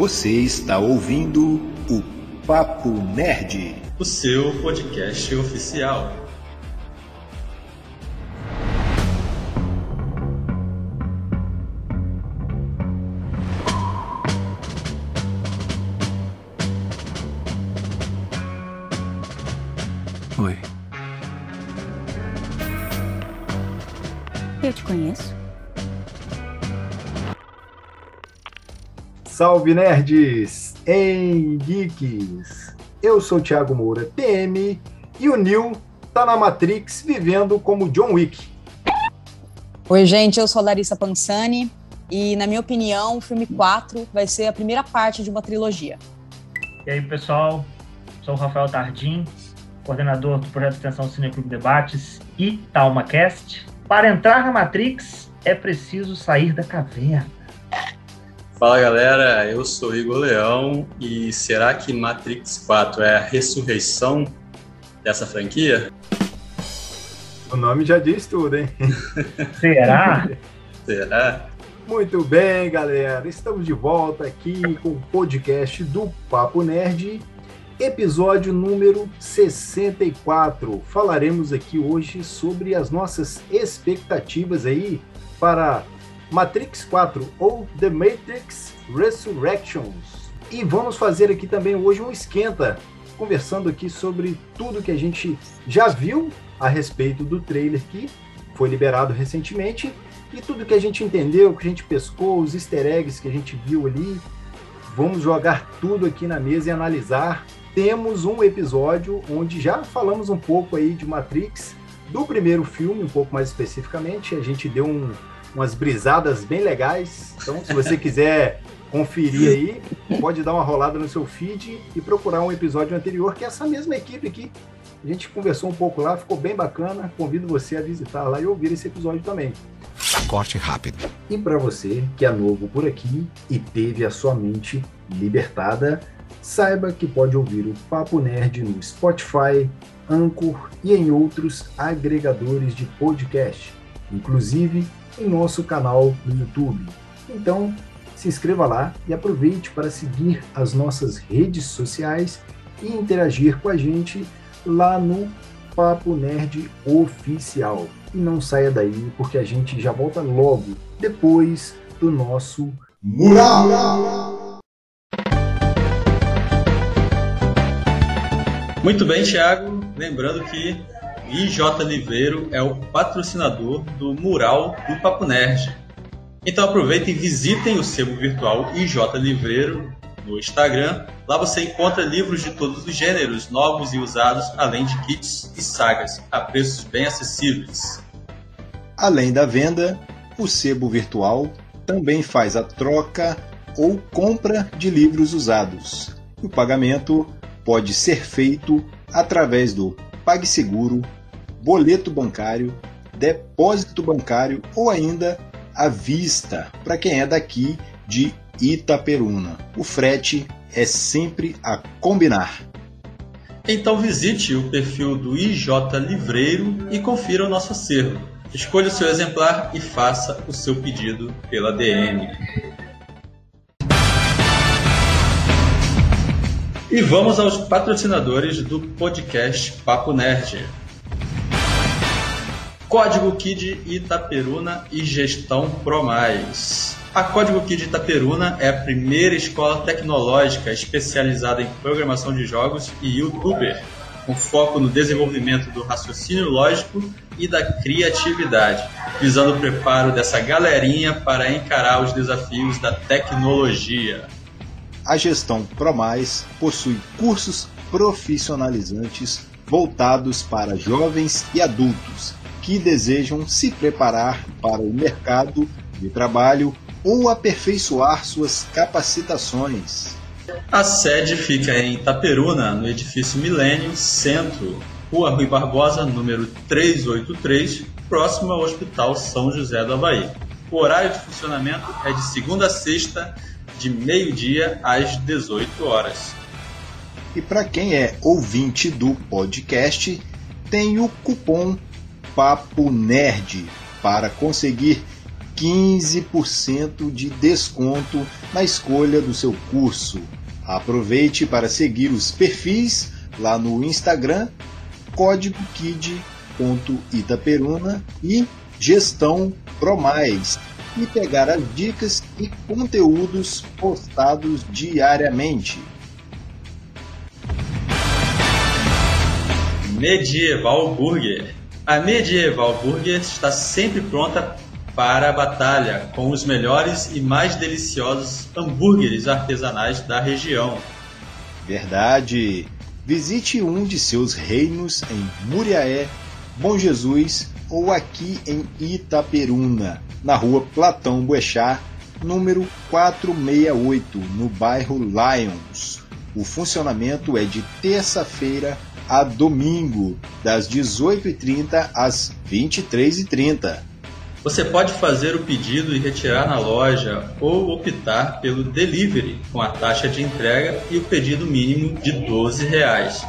Você está ouvindo o Papo Nerd, o seu podcast oficial. Salve nerds! Ei, geeks! Eu sou o Thiago Moura, PM, e o Neil tá na Matrix vivendo como John Wick. Oi, gente, eu sou a Larissa Pansani e, na minha opinião, o filme 4 vai ser a primeira parte de uma trilogia. E aí, pessoal, sou o Rafael Tardim, coordenador do projeto de extensão Cineclube Debates e TalmaCast. Para entrar na Matrix, é preciso sair da caverna. Fala galera, eu sou Igor Leão e será que Matrix 4 é a ressurreição dessa franquia? O nome já diz tudo, hein? Será? Será? Muito bem, galera. Estamos de volta aqui com o podcast do Papo Nerd, episódio número 64. Falaremos aqui hoje sobre as nossas expectativas aí para Matrix 4 ou The Matrix Resurrections. E vamos fazer aqui também hoje um esquenta, conversando aqui sobre tudo que a gente já viu a respeito do trailer que foi liberado recentemente e tudo que a gente entendeu, que a gente pescou, os easter eggs que a gente viu ali. Vamos jogar tudo aqui na mesa e analisar. Temos um episódio onde já falamos um pouco aí de Matrix, do primeiro filme, um pouco mais especificamente. A gente deu um, umas brisadas bem legais. Então, se você quiser conferir aí, pode dar uma rolada no seu feed e procurar um episódio anterior, que é essa mesma equipe aqui. A gente conversou um pouco lá, ficou bem bacana. Convido você a visitar lá e ouvir esse episódio também. Corte rápido. E para você que é novo por aqui e teve a sua mente libertada, saiba que pode ouvir o Papo Nerd no Spotify, Anchor e em outros agregadores de podcast, inclusive em nosso canal no YouTube. Então, se inscreva lá e aproveite para seguir as nossas redes sociais e interagir com a gente lá no Papo Nerd Oficial. E não saia daí, porque a gente já volta logo depois do nosso Mural! Muito bem, Thiago. Lembrando que IJ Liveiro é o patrocinador do mural do Papo Nerd. Então aproveitem e visitem o sebo virtual IJ Livreiro no Instagram. Lá você encontra livros de todos os gêneros, novos e usados, além de kits e sagas, a preços bem acessíveis. Além da venda, o sebo virtual também faz a troca ou compra de livros usados. O pagamento pode ser feito através do PagSeguro, boleto bancário, depósito bancário ou ainda à vista para quem é daqui de Itaperuna. O frete é sempre a combinar. Então visite o perfil do IJ Livreiro e confira o nosso acervo. Escolha o seu exemplar e faça o seu pedido pela DM. E vamos aos patrocinadores do podcast Papo Nerd. Código Kid Itaperuna e Gestão ProMais. A Código Kid Itaperuna é a primeira escola tecnológica especializada em programação de jogos e youtuber, com foco no desenvolvimento do raciocínio lógico e da criatividade, visando o preparo dessa galerinha para encarar os desafios da tecnologia. A gestão ProMais possui cursos profissionalizantes voltados para jovens e adultos que desejam se preparar para o mercado de trabalho ou aperfeiçoar suas capacitações. A sede fica em Itaperuna, no edifício Milênio Centro, Rua Rui Barbosa, número 383, próximo ao Hospital São José do Havaí. O horário de funcionamento é de segunda a sexta, de meio-dia às 18 horas. E para quem é ouvinte do podcast, tem o cupom Papo Nerd para conseguir 15% de desconto na escolha do seu curso. Aproveite para seguir os perfis lá no Instagram, código kid.itaperuna e gestão Promais e pegar as dicas e conteúdos postados diariamente. Medieval Burger. A Medieval Burger está sempre pronta para a batalha com os melhores e mais deliciosos hambúrgueres artesanais da região. Verdade! Visite um de seus reinos em Muriaé, Bom Jesus ou aqui em Itaperuna, na rua Platão Boechat, número 468, no bairro Lions. O funcionamento é de terça-feira a domingo, das 18h30 às 23h30. Você pode fazer o pedido e retirar na loja ou optar pelo delivery com a taxa de entrega e o pedido mínimo de 12 reais.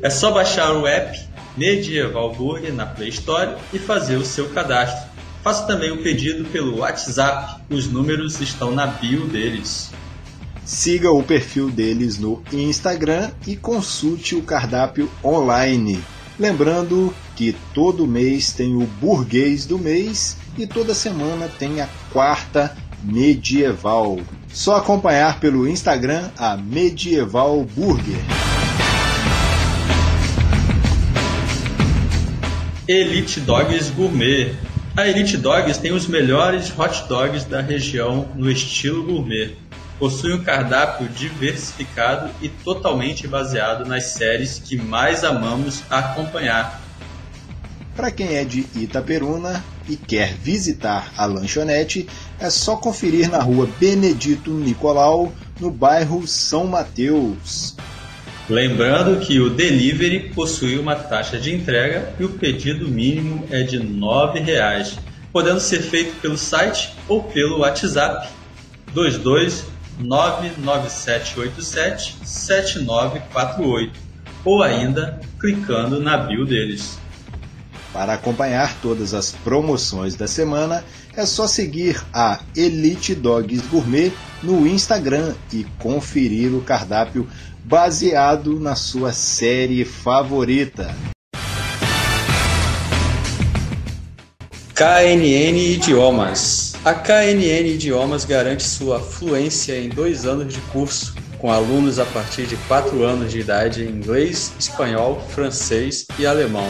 É só baixar o app Medieval Burger na Play Store e fazer o seu cadastro. Faça também o pedido pelo WhatsApp, os números estão na bio deles. Siga o perfil deles no Instagram e consulte o cardápio online. Lembrando que todo mês tem o burguês do mês e toda semana tem a quarta medieval. Só acompanhar pelo Instagram a Medieval Burger. Elite Dogs Gourmet. A Elite Dogs tem os melhores hot dogs da região no estilo gourmet. Possui um cardápio diversificado e totalmente baseado nas séries que mais amamos acompanhar. Para quem é de Itaperuna e quer visitar a lanchonete, é só conferir na rua Benedito Nicolau, no bairro São Mateus. Lembrando que o delivery possui uma taxa de entrega e o pedido mínimo é de R$ 9,00, podendo ser feito pelo site ou pelo WhatsApp 22 99787 7948 ou ainda clicando na bio deles. Para acompanhar todas as promoções da semana, é só seguir a Elite Dogs Gourmet no Instagram e conferir o cardápio baseado na sua série favorita. KNN Idiomas. A KNN Idiomas garante sua fluência em dois anos de curso, com alunos a partir de quatro anos de idade em inglês, espanhol, francês e alemão.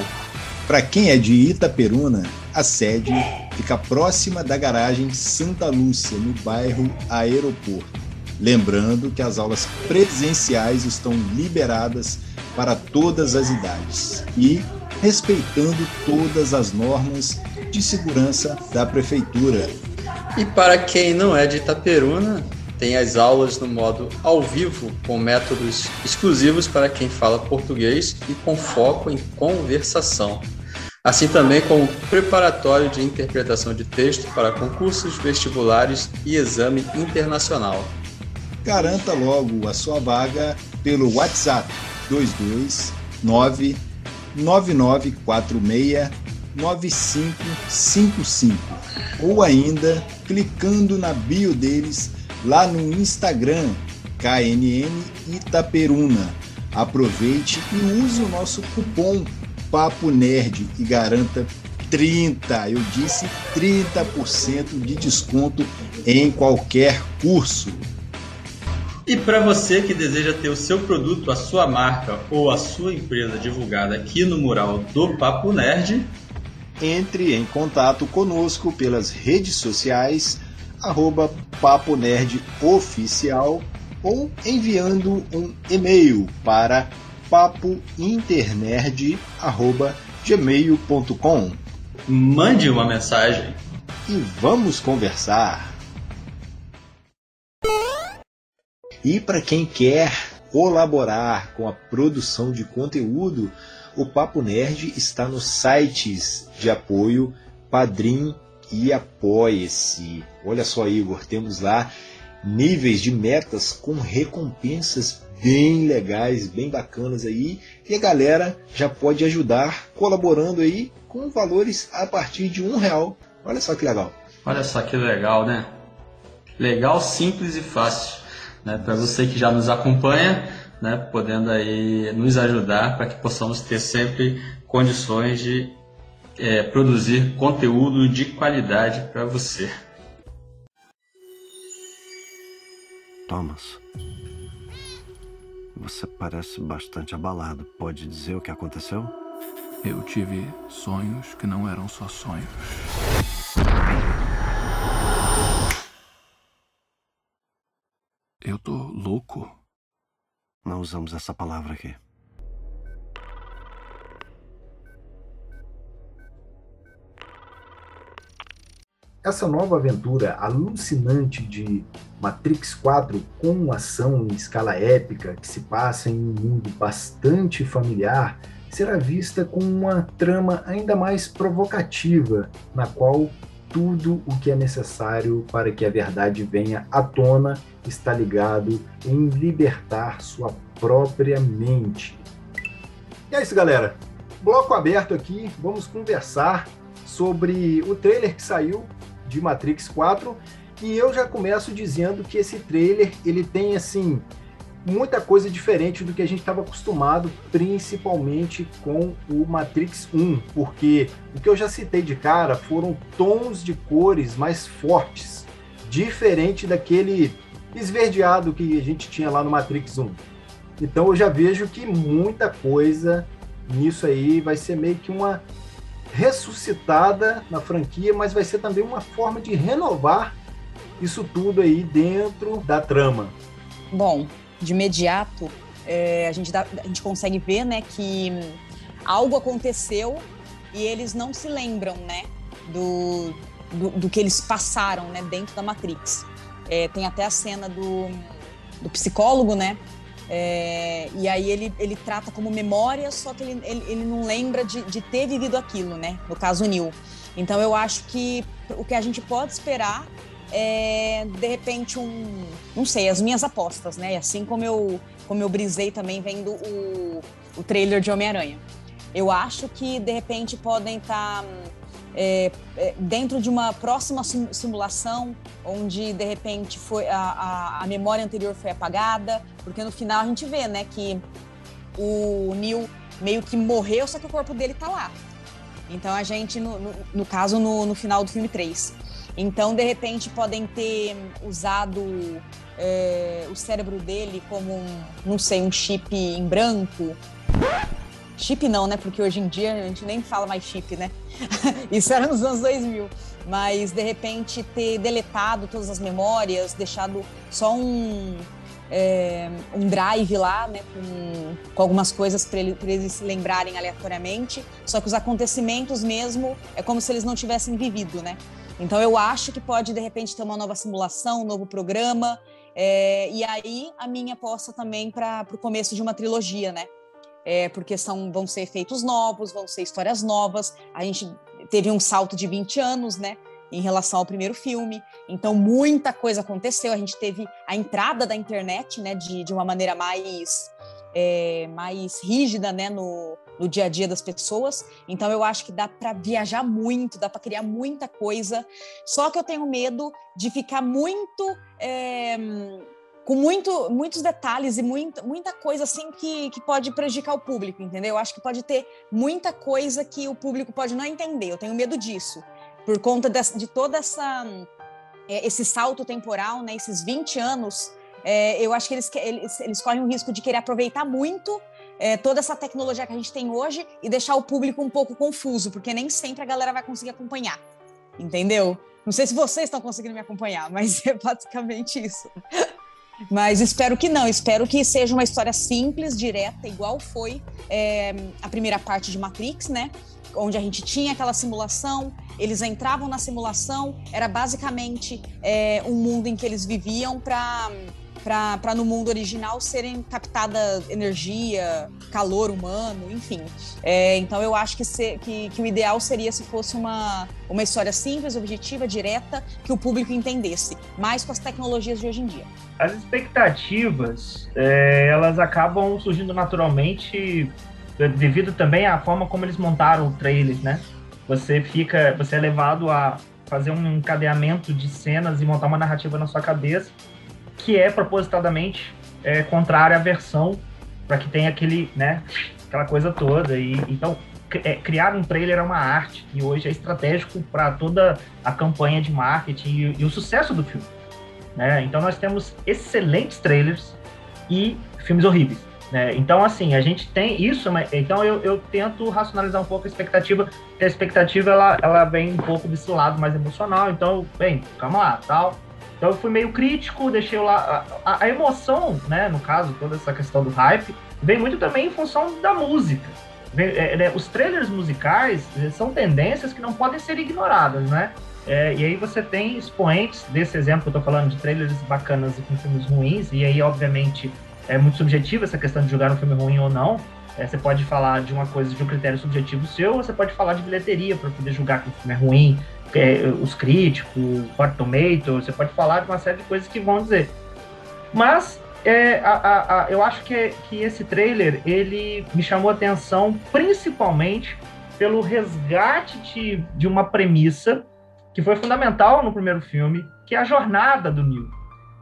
Para quem é de Itaperuna, a sede fica próxima da garagem Santa Lúcia, no bairro Aeroporto. Lembrando que as aulas presenciais estão liberadas para todas as idades e respeitando todas as normas de segurança da prefeitura. E para quem não é de Itaperuna, tem as aulas no modo ao vivo, com métodos exclusivos para quem fala português e com foco em conversação. Assim também como preparatório de interpretação de texto para concursos vestibulares e exame internacional. Garanta logo a sua vaga pelo WhatsApp 229 9946 9555 ou ainda clicando na bio deles lá no Instagram KNN Itaperuna. Aproveite e use o nosso cupom Papo Nerd e garanta 30, eu disse 30% de desconto em qualquer curso. E para você que deseja ter o seu produto, a sua marca ou a sua empresa divulgada aqui no mural do Papo Nerd, entre em contato conosco pelas redes sociais arroba Papo Nerd Oficial ou enviando um e-mail para papointernerd@gmail.com. Mande uma mensagem e vamos conversar. E para quem quer colaborar com a produção de conteúdo, o Papo Nerd está nos sites de apoio Padrim e Apoie-se. Olha só, Igor, temos lá níveis de metas com recompensas bem legais, bem bacanas aí, e a galera já pode ajudar colaborando aí com valores a partir de um real. Olha só que legal. Olha só que legal, né? Legal, simples e fácil. Né? Para você que já nos acompanha, né? podendo aí nos ajudar para que possamos ter sempre condições de é, produzir conteúdo de qualidade para você. Thomas, você parece bastante abalado. Pode dizer o que aconteceu? Eu tive sonhos que não eram só sonhos. Eu tô louco. Não usamos essa palavra aqui. Essa nova aventura alucinante de Matrix 4 com ação em escala épica que se passa em um mundo bastante familiar será vista com uma trama ainda mais provocativa, na qual tudo o que é necessário para que a verdade venha à tona está ligado em libertar sua própria mente. E é isso, galera. Bloco aberto aqui, vamos conversar sobre o trailer que saiu de Matrix 4 e eu já começo dizendo que esse trailer ele tem assim muita coisa diferente do que a gente estava acostumado, principalmente com o Matrix 1, porque o que eu já citei de cara foram tons de cores mais fortes, diferente daquele esverdeado que a gente tinha lá no Matrix 1. Então eu já vejo que muita coisa nisso aí vai ser meio que uma ressuscitada na franquia, mas vai ser também uma forma de renovar isso tudo aí dentro da trama. Bom, de imediato, é, a, gente dá, a gente consegue ver, né, que algo aconteceu e eles não se lembram, né, do, do, do que eles passaram, né, dentro da Matrix. É, tem até a cena do, do psicólogo, né, é, e aí ele, ele trata como memória, só que ele, ele, ele não lembra de, de ter vivido aquilo, né, no caso o Neil. Então eu acho que o que a gente pode esperar é, de repente, um. Não sei, as minhas apostas, né? Assim como eu, como eu brisei também vendo o, o trailer de Homem-Aranha. Eu acho que, de repente, podem estar. Tá, é, é, dentro de uma próxima simulação, onde de repente foi a, a, a, memória anterior foi apagada, porque no final a gente vê, né, que o Neil meio que morreu, só que o corpo dele tá lá. Então a gente, no, no, no caso, no, no final do filme 3. Então, de repente, podem ter usado é, o cérebro dele como um, não sei, um chip em branco. Chip não, né? Porque hoje em dia a gente nem fala mais chip, né? Isso era nos anos 2000. Mas, de repente, ter deletado todas as memórias, deixado só um, é, um drive lá, né, com, com algumas coisas para ele, eles se lembrarem aleatoriamente. Só que os acontecimentos mesmo é como se eles não tivessem vivido, né? Então eu acho que pode de repente ter uma nova simulação, um novo programa, é, e aí a minha aposta também para o começo de uma trilogia, né? É, porque são, vão ser efeitos novos, vão ser histórias novas. A gente teve um salto de 20 anos, né? Em relação ao primeiro filme. Então, muita coisa aconteceu. A gente teve a entrada da internet, né? De, de uma maneira mais, é, mais rígida, né? No, no dia a dia das pessoas. Então eu acho que dá para viajar muito, dá para criar muita coisa. Só que eu tenho medo de ficar muito é, com muito, muitos detalhes e muito, muita coisa assim que, que pode prejudicar o público, entendeu? Eu acho que pode ter muita coisa que o público pode não entender. Eu tenho medo disso por conta de, de toda essa é, esse salto temporal, né? Esses 20 anos. É, eu acho que eles, eles, eles correm o risco de querer aproveitar muito é, toda essa tecnologia que a gente tem hoje e deixar o público um pouco confuso, porque nem sempre a galera vai conseguir acompanhar. Entendeu? Não sei se vocês estão conseguindo me acompanhar, mas é basicamente isso. Mas espero que não, espero que seja uma história simples, direta, igual foi é, a primeira parte de Matrix, né? Onde a gente tinha aquela simulação, eles entravam na simulação, era basicamente é, um mundo em que eles viviam para para no mundo original serem captada energia, calor humano, enfim. É, então eu acho que, ser, que, que, o ideal seria se fosse uma, uma história simples, objetiva, direta, que o público entendesse, mais com as tecnologias de hoje em dia. As expectativas, é, elas acabam surgindo naturalmente devido também à forma como eles montaram o trailer, né? Você fica, você é levado a fazer um encadeamento de cenas e montar uma narrativa na sua cabeça que é propositadamente é, contrária à versão para que tenha aquele, né, aquela coisa toda. E então é, criar um trailer é uma arte e hoje é estratégico para toda a campanha de marketing e, e o sucesso do filme. Né? Então nós temos excelentes trailers e filmes horríveis. Né? Então, assim, a gente tem isso, mas, então eu, eu tento racionalizar um pouco a expectativa, porque a expectativa ela, ela vem um pouco desse lado mais emocional, então, bem, calma lá, tal. Então eu fui meio crítico, deixei lá. A, a, emoção, né, no caso, toda essa questão do hype, vem muito também em função da música. Vem, é, é, os trailers musicais são tendências que não podem ser ignoradas, né? É, e aí você tem expoentes desse exemplo que eu tô falando de trailers bacanas e com filmes ruins, e aí, obviamente, é muito subjetivo essa questão de julgar um filme ruim ou não. É, você pode falar de uma coisa de um critério subjetivo seu, ou você pode falar de bilheteria para poder julgar que o filme é ruim, é, os críticos, Hot Tomato, você pode falar de uma série de coisas que vão dizer. Mas é, a, a, a, eu acho que, que esse trailer ele me chamou a atenção principalmente pelo resgate de, de uma premissa que foi fundamental no primeiro filme, que é a jornada do Neil.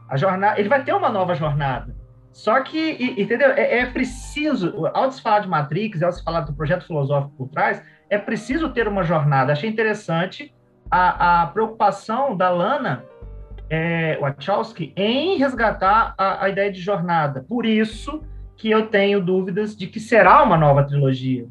A jornada, ele vai ter uma nova jornada. Só que, entendeu? É, é, preciso, ao se falar de Matrix, ao se falar do projeto filosófico por trás, é preciso ter uma jornada. Achei interessante a, a preocupação da Lana é, Wachowski em resgatar a, a ideia de jornada. Por isso que eu tenho dúvidas de que será uma nova trilogia.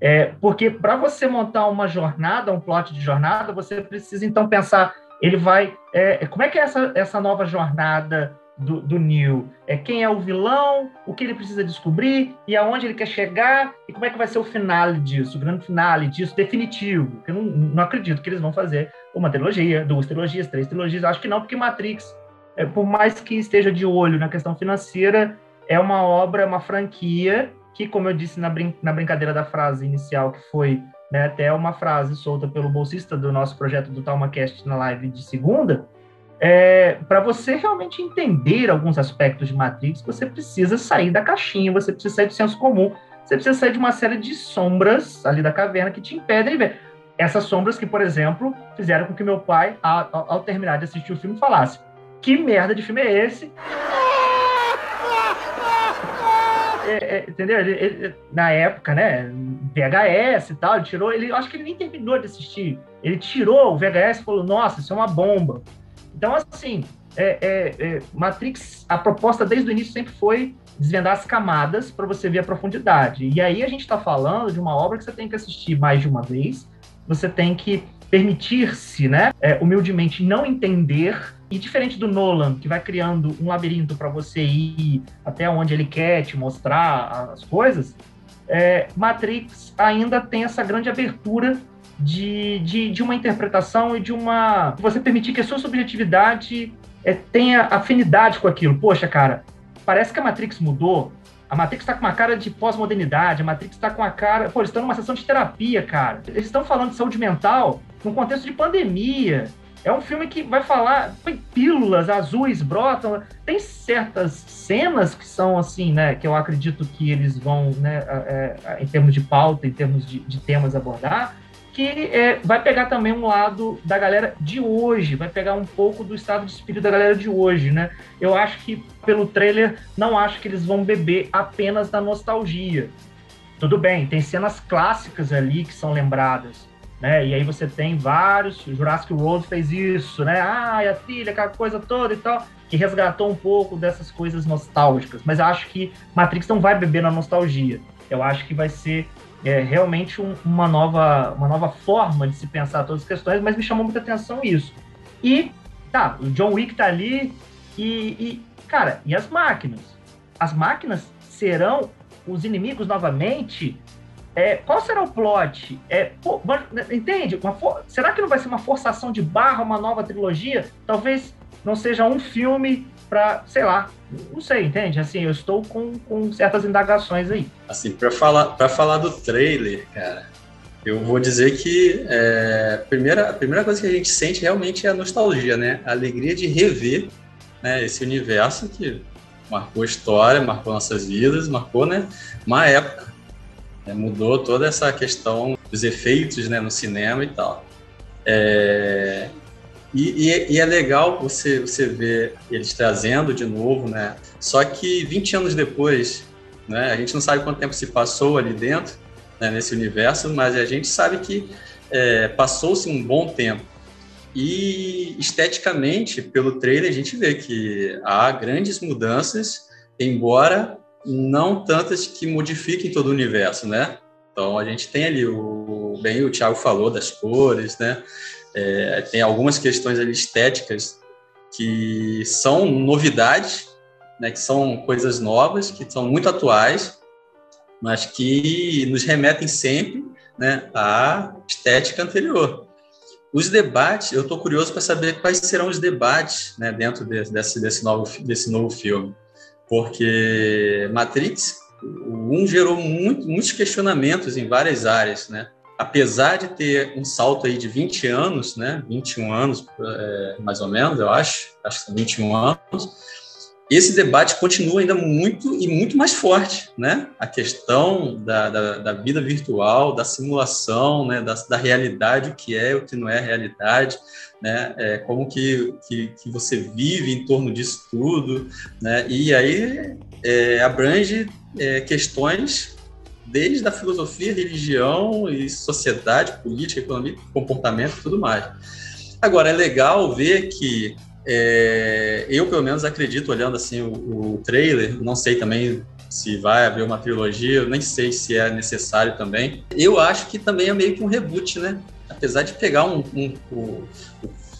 É, porque para você montar uma jornada, um plot de jornada, você precisa então pensar, ele vai, é, como é que é essa, essa nova jornada do, do Neil. É quem é o vilão, o que ele precisa descobrir e aonde ele quer chegar e como é que vai ser o finale disso, o grande finale disso, definitivo. Eu não, não acredito que eles vão fazer uma trilogia, duas trilogias, três trilogias. Acho que não, porque Matrix, é, por mais que esteja de olho na questão financeira, é uma obra, uma franquia que, como eu disse na, brin na brincadeira da frase inicial, que foi né, até uma frase solta pelo bolsista do nosso projeto do TalmaCast na live de segunda, é, para você realmente entender alguns aspectos de Matrix, você precisa sair da caixinha, você precisa sair do senso comum, você precisa sair de uma série de sombras ali da caverna que te impedem de ver. Essas sombras que, por exemplo, fizeram com que meu pai, ao, ao terminar de assistir o filme, falasse: Que merda de filme é esse? É, é, entendeu? Ele, ele, na época, né? VHS e tal, ele tirou. Ele, acho que ele nem terminou de assistir. Ele tirou o VHS e falou: Nossa, isso é uma bomba. Então, assim, é, é, é, Matrix, a proposta desde o início sempre foi desvendar as camadas para você ver a profundidade. E aí a gente está falando de uma obra que você tem que assistir mais de uma vez, você tem que permitir-se, né, é, humildemente não entender. E diferente do Nolan, que vai criando um labirinto para você ir até onde ele quer te mostrar as coisas, é, Matrix ainda tem essa grande abertura de, de, de uma interpretação e de uma. Você permitir que a sua subjetividade é, tenha afinidade com aquilo. Poxa, cara, parece que a Matrix mudou. A Matrix está com uma cara de pós-modernidade, a Matrix está com a cara. Pô, eles estão numa sessão de terapia, cara. Eles estão falando de saúde mental num contexto de pandemia. É um filme que vai falar, pílulas azuis brotam. Tem certas cenas que são assim, né? Que eu acredito que eles vão, né, é, é, em termos de pauta, em termos de, de temas abordar, que é, vai pegar também um lado da galera de hoje, vai pegar um pouco do estado de espírito da galera de hoje, né? Eu acho que pelo trailer não acho que eles vão beber apenas da nostalgia. Tudo bem, tem cenas clássicas ali que são lembradas, né? E aí você tem vários, Jurassic World fez isso, né? Ah, a trilha, aquela coisa toda e tal, que resgatou um pouco dessas coisas nostálgicas. Mas eu acho que Matrix não vai beber na nostalgia. Eu acho que vai ser é realmente um, uma, nova, uma nova forma de se pensar todas as questões, mas me chamou muita atenção isso. E, tá, o John Wick tá ali e, e cara, e as máquinas? As máquinas serão os inimigos novamente? É, qual será o plot? É, pô, entende? For... Será que não vai ser uma forçação de barra, uma nova trilogia? Talvez não seja um filme para, sei lá, não sei, entende? Assim, eu estou com, com certas indagações aí. Assim, para falar, para falar do trailer, cara, eu vou dizer que é, a, primeira, a primeira coisa que a gente sente realmente é a nostalgia, né? A alegria de rever né, esse universo que marcou história, marcou nossas vidas, marcou né, uma época. Né, mudou toda essa questão dos efeitos né, no cinema e tal. É, e, e, e, é legal você, você ver eles trazendo de novo, né? Só que 20 anos depois, né? A gente não sabe quanto tempo se passou ali dentro, né, nesse universo, mas a gente sabe que é, passou-se um bom tempo. E esteticamente, pelo trailer, a gente vê que há grandes mudanças, embora não tantas que modifiquem todo o universo, né? Então a gente tem ali o bem o Thiago falou das cores, né? É, tem algumas questões ali estéticas que são novidades, né? Que são coisas novas, que são muito atuais, mas que nos remetem sempre, né? À estética anterior. Os debates, eu estou curioso para saber quais serão os debates, né? Dentro de, desse desse novo desse novo filme, porque Matrix um gerou muito, muitos questionamentos em várias áreas, né? Apesar de ter um salto aí de 20 anos, né? 21 anos, é, mais ou menos, eu acho, acho que são 21 anos, esse debate continua ainda muito e muito mais forte, né? A questão da, da, da vida virtual, da simulação, né? Da, da, realidade, o que é, o que não é realidade, né? É, como que, que, que, você vive em torno disso tudo, né? E aí é, abrange é, questões desde a filosofia, religião e sociedade, política, economia, comportamento e tudo mais. Agora, é legal ver que é, eu, pelo menos, acredito, olhando assim o, o, trailer, não sei também se vai haver uma trilogia, nem sei se é necessário também. Eu acho que também é meio que um reboot, né? Apesar de pegar um, um, o,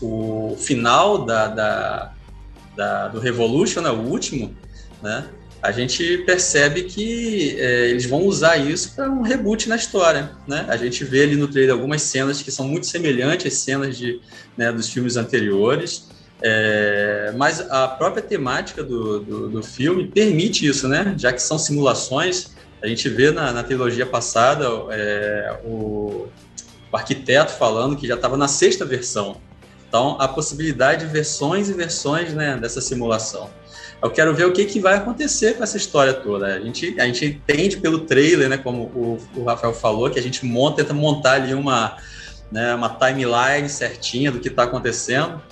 o, final da, da, da, do Revolution, né, o último, né? A gente percebe que é, eles vão usar isso para um reboot na história, né? A gente vê ali no trailer algumas cenas que são muito semelhantes às cenas de, né, dos filmes anteriores, é, mas a própria temática do, do, do, filme permite isso, né? Já que são simulações, a gente vê na, na trilogia passada é, o, o arquiteto falando que já estava na sexta versão. Então, a possibilidade de versões e versões né, dessa simulação. Eu quero ver o que, que vai acontecer com essa história toda. A gente, a gente entende pelo trailer, né, como o, o Rafael falou, que a gente monta, tenta montar ali uma, né, uma timeline certinha do que está acontecendo.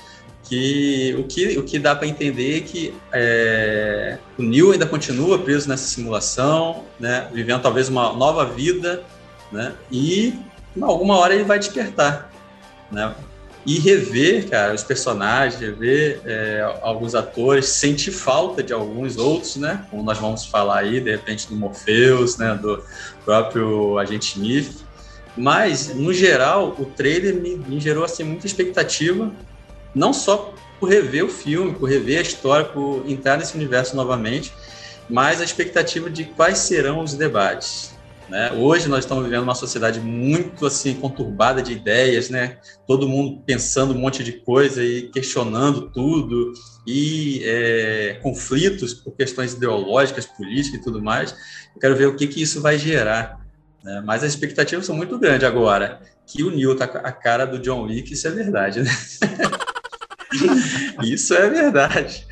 Que o, que o que dá para entender é que é, o Neil ainda continua preso nessa simulação, né, vivendo talvez uma nova vida, né, e alguma hora ele vai despertar. Né? E rever, cara, os personagens, rever é, alguns atores, sentir falta de alguns outros, né? Como nós vamos falar aí, de repente, do Morpheus, né? Do próprio Agente Smith. Mas, no geral, o trailer me, me gerou, assim, muita expectativa, não só por rever o filme, por rever a história, por entrar nesse universo novamente, mas a expectativa de quais serão os debates. Né? Hoje nós estamos vivendo uma sociedade muito assim conturbada de ideias, né? Todo mundo pensando um monte de coisa e questionando tudo e é, conflitos por questões ideológicas, políticas e tudo mais. Eu quero ver o que que isso vai gerar. Né? Mas as expectativas são muito grandes agora. Que o Neil tá a cara do John Wick, isso é verdade, né? isso é verdade.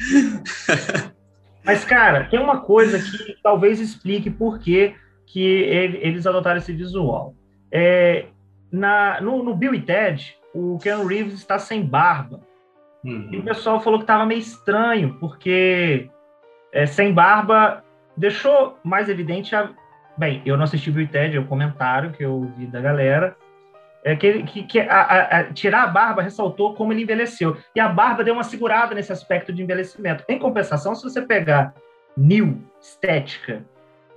Mas cara, tem uma coisa que talvez explique por que que ele, eles adotaram esse visual. É, na, no, no, Bill e Ted, o Ken Reeves está sem barba. Uhum. E o pessoal falou que estava meio estranho, porque é, sem barba deixou mais evidente a. Bem, eu não assisti o Bill e Ted, é o comentário que eu vi da galera. É que, que, que a, a, a, tirar a barba ressaltou como ele envelheceu. E a barba deu uma segurada nesse aspecto de envelhecimento. Em compensação, se você pegar New, estética,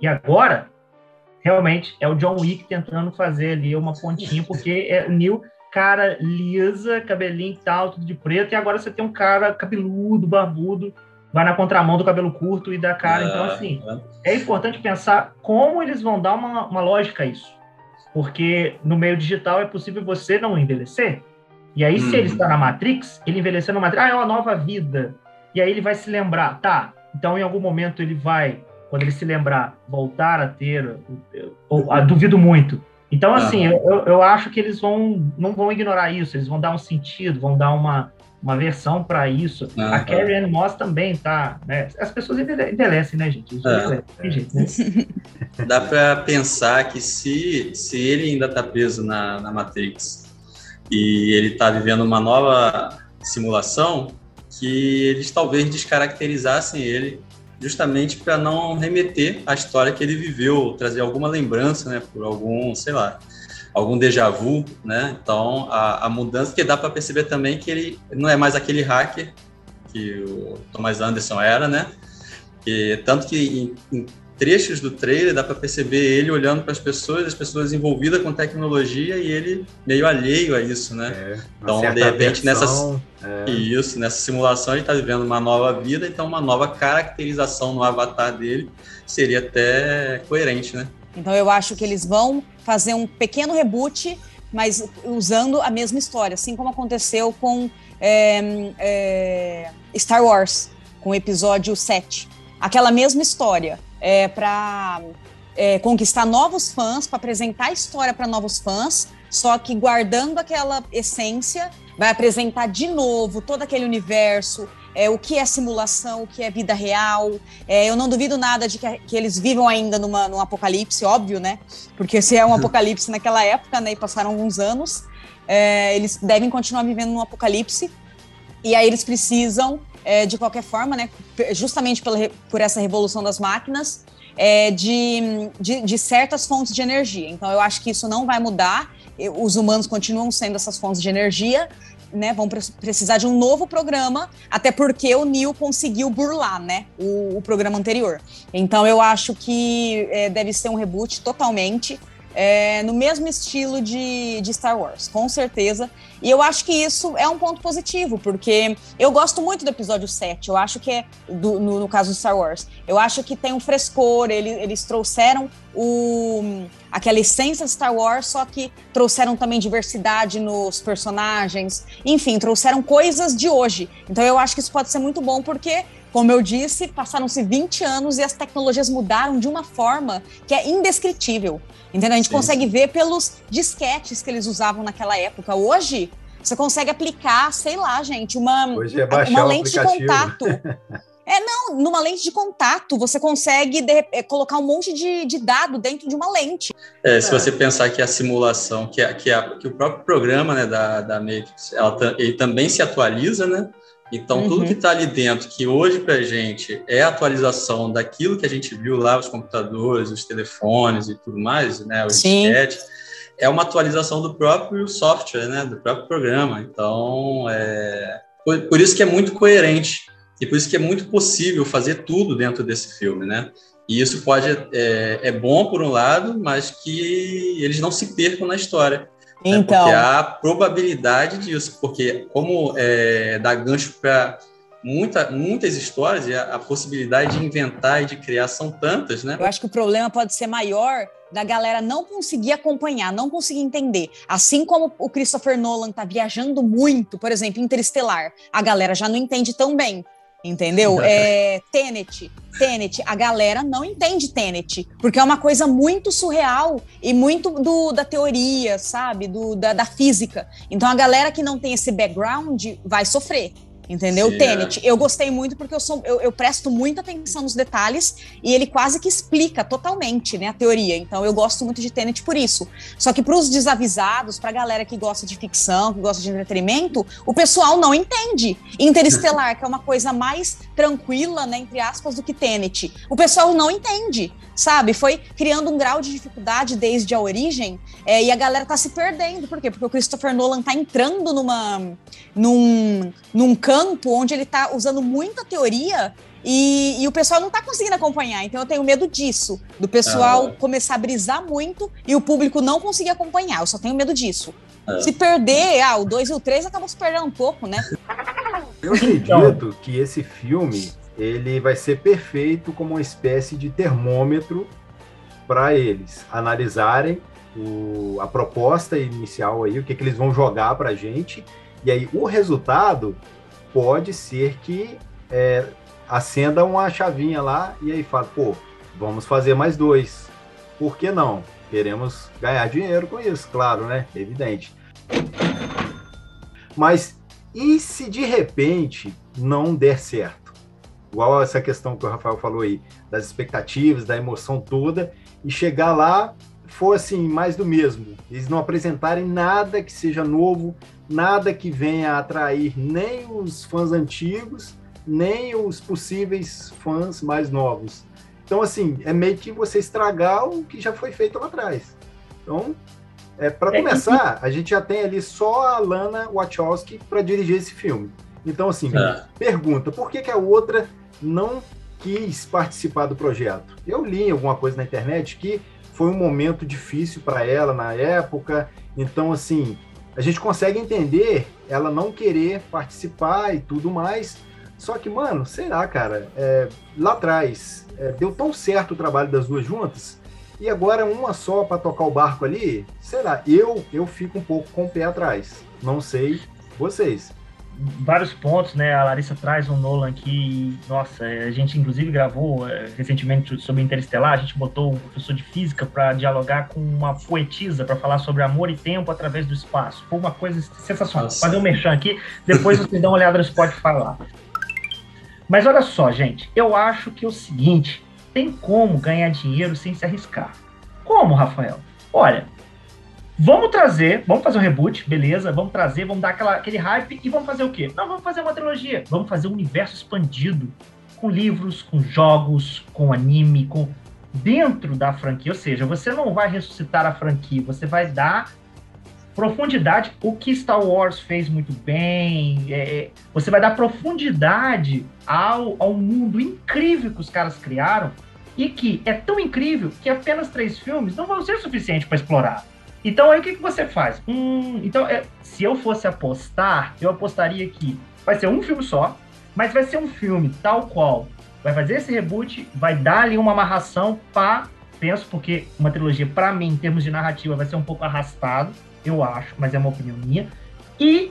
e agora, realmente é o John Wick tentando fazer ali uma pontinha, porque é o Neil, cara lisa, cabelinho e tal, tudo de preto, e agora você tem um cara cabeludo, barbudo, vai na contramão do cabelo curto e da cara. então, ah, assim, é importante pensar como eles vão dar uma, uma lógica a isso. Porque no meio digital é possível você não envelhecer. E aí, se ele uhum. está na Matrix, ele envelheceu na Matrix, ah, é uma nova vida. E aí ele vai se lembrar, tá, então em algum momento ele vai quando ele se lembrar, voltar a ter, ou, a, duvido muito. Então, assim, eu, eu acho que eles vão não vão ignorar isso, eles vão dar um sentido, vão dar uma, uma versão para isso. A Carrie Ann Moss também tá, né? As pessoas envelhecem, né, gente? É. Tem jeito, né? Dá para pensar que se, se ele ainda tá preso na, na Matrix e ele está vivendo uma nova simulação que eles talvez descaracterizassem ele justamente para não remeter à história que ele viveu, trazer alguma lembrança, né, por algum, sei lá, algum déjà vu, né? Então a, a mudança que dá para perceber também que ele não é mais aquele hacker que o Thomas Anderson era, né? E, tanto que em, em trechos do trailer dá para perceber ele olhando para as pessoas, as pessoas envolvidas com tecnologia e ele meio alheio a isso, né? É, então, de repente, versão, nessa é. isso, nessa simulação ele está vivendo uma nova vida, então uma nova caracterização no avatar dele seria até coerente, né? Então eu acho que eles vão fazer um pequeno reboot, mas usando a mesma história, assim como aconteceu com é, é, Star Wars, com o episódio 7. Aquela mesma história é, para é, conquistar novos fãs, para apresentar a história para novos fãs, só que guardando aquela essência, vai apresentar de novo todo aquele universo, é, o que é simulação, o que é vida real. É, eu não duvido nada de que, que eles vivam ainda numa, num apocalipse, óbvio, né? Porque se é um apocalipse naquela época, né, e passaram alguns anos, é, eles devem continuar vivendo num apocalipse. E aí eles precisam é, de qualquer forma, né, justamente pela, por essa revolução das máquinas, é, de, de, de, certas fontes de energia. Então, eu acho que isso não vai mudar. Os humanos continuam sendo essas fontes de energia, né? Vão precisar de um novo programa, até porque o Neil conseguiu burlar, né? O, o programa anterior. Então, eu acho que é, deve ser um reboot totalmente é, no mesmo estilo de, de Star Wars, com certeza. E eu acho que isso é um ponto positivo, porque eu gosto muito do episódio 7. Eu acho que é, do, no, no, caso do Star Wars, eu acho que tem um frescor, ele, eles trouxeram o, aquela essência de Star Wars, só que trouxeram também diversidade nos personagens. Enfim, trouxeram coisas de hoje. Então eu acho que isso pode ser muito bom, porque como eu disse, passaram-se 20 anos e as tecnologias mudaram de uma forma que é indescritível. Entendeu? A gente Sim. consegue ver pelos disquetes que eles usavam naquela época. Hoje, você consegue aplicar, sei lá, gente, uma, é uma lente de contato. É, não, numa lente de contato, você consegue de, é, colocar um monte de, de, dado dentro de uma lente. É, se você pensar que a simulação, que, a, que, a, que o próprio programa né, da, da Matrix, ela, ele também se atualiza, né? Então, uhum. tudo que está ali dentro, que hoje para a gente é atualização daquilo que a gente viu lá, os computadores, os telefones e tudo mais, né, o disquete, é uma atualização do próprio software, né, do próprio programa. Então, é, por, por, isso que é muito coerente e por isso que é muito possível fazer tudo dentro desse filme, né? E isso pode é, é bom por um lado, mas que eles não se percam na história. Né? Então. Porque há probabilidade disso, porque como é, dá gancho para muita, muitas histórias e a, a, possibilidade de inventar e de criar são tantas, né? Eu acho que o problema pode ser maior da galera não conseguir acompanhar, não conseguir entender. Assim como o Christopher Nolan tá viajando muito, por exemplo, Interestelar, a galera já não entende tão bem. Entendeu? É, Tenet. Tenet, a galera não entende Tenet, porque é uma coisa muito surreal e muito do, da teoria, sabe? Do, da, da física. Então a galera que não tem esse background vai sofrer. Entendeu? Tenet. É. Eu gostei muito porque eu, sou, eu, eu, presto muita atenção nos detalhes e ele quase que explica totalmente né, a teoria. Então eu gosto muito de Tenet por isso. Só que para os desavisados, para a galera que gosta de ficção, que gosta de entretenimento, o pessoal não entende. Interestelar, que é uma coisa mais tranquila, né, entre aspas, do que Tenet. O pessoal não entende, sabe? Foi criando um grau de dificuldade desde a origem é, e a galera tá se perdendo. Por quê? Porque o Christopher Nolan tá entrando numa, num, num campo campo onde ele está usando muita teoria e, e, o pessoal não está conseguindo acompanhar. Então eu tenho medo disso, do pessoal ah. começar a brisar muito e o público não conseguir acompanhar. Eu só tenho medo disso. Ah. Se perder, ah, o 2 e o 3 acabam se perdendo um pouco, né? Eu acredito que esse filme ele vai ser perfeito como uma espécie de termômetro para eles analisarem o, a proposta inicial aí, o que, que eles vão jogar para a gente. E aí o resultado pode ser que é, acenda uma chavinha lá e aí fala, pô, vamos fazer mais dois. Por que não? Queremos ganhar dinheiro com isso, claro, né? Evidente. Mas e se de repente não der certo? Igual essa questão que o Rafael falou aí, das expectativas, da emoção toda, e chegar lá, for assim, mais do mesmo. Eles não apresentarem nada que seja novo, nada que venha a atrair nem os fãs antigos, nem os possíveis fãs mais novos. Então, assim, é meio que você estragar o que já foi feito lá atrás. Então, é, para É, começar, a gente já tem ali só a Lana Wachowski para dirigir esse filme. Então, assim, É. pergunta, por que, que a outra não quis participar do projeto? Eu li alguma coisa na internet que foi um momento difícil para ela na época, então, assim, a gente consegue entender ela não querer participar e tudo mais, só que, mano, sei lá, cara, é, lá atrás é, deu tão certo o trabalho das duas juntas, e agora uma só para tocar o barco ali, sei lá, eu, eu fico um pouco com o pé atrás. Não sei vocês. Vários pontos, né? A Larissa traz um Nolan que, nossa, a gente inclusive gravou eh, recentemente sobre Interestelar, a gente botou um professor de física para dialogar com uma poetisa para falar sobre amor e tempo através do espaço. Foi uma coisa sensacional. Nossa. Fazer um merchan aqui, depois vocês dão uma olhada no Spotify lá. Mas olha só, gente, eu acho que é o seguinte, tem como ganhar dinheiro sem se arriscar. Como, Rafael? Olha, Vamos trazer, vamos fazer um reboot, beleza? Vamos trazer, vamos dar aquela, aquele hype e vamos fazer o quê? Não, vamos fazer uma trilogia. Vamos fazer um universo expandido com livros, com jogos, com anime, com dentro da franquia. Ou seja, você não vai ressuscitar a franquia, você vai dar profundidade, o que Star Wars fez muito bem. é, você vai dar profundidade ao, ao mundo incrível que os caras criaram e que é tão incrível que apenas três filmes não vão ser suficiente para explorar. Então aí o que, que você faz? Hum, então, é, se eu fosse apostar, eu apostaria que vai ser um filme só, mas vai ser um filme tal qual. Vai fazer esse reboot, vai dar ali uma amarração para. Penso, porque uma trilogia, para mim, em termos de narrativa, vai ser um pouco arrastado, eu acho, mas é uma opinião minha. E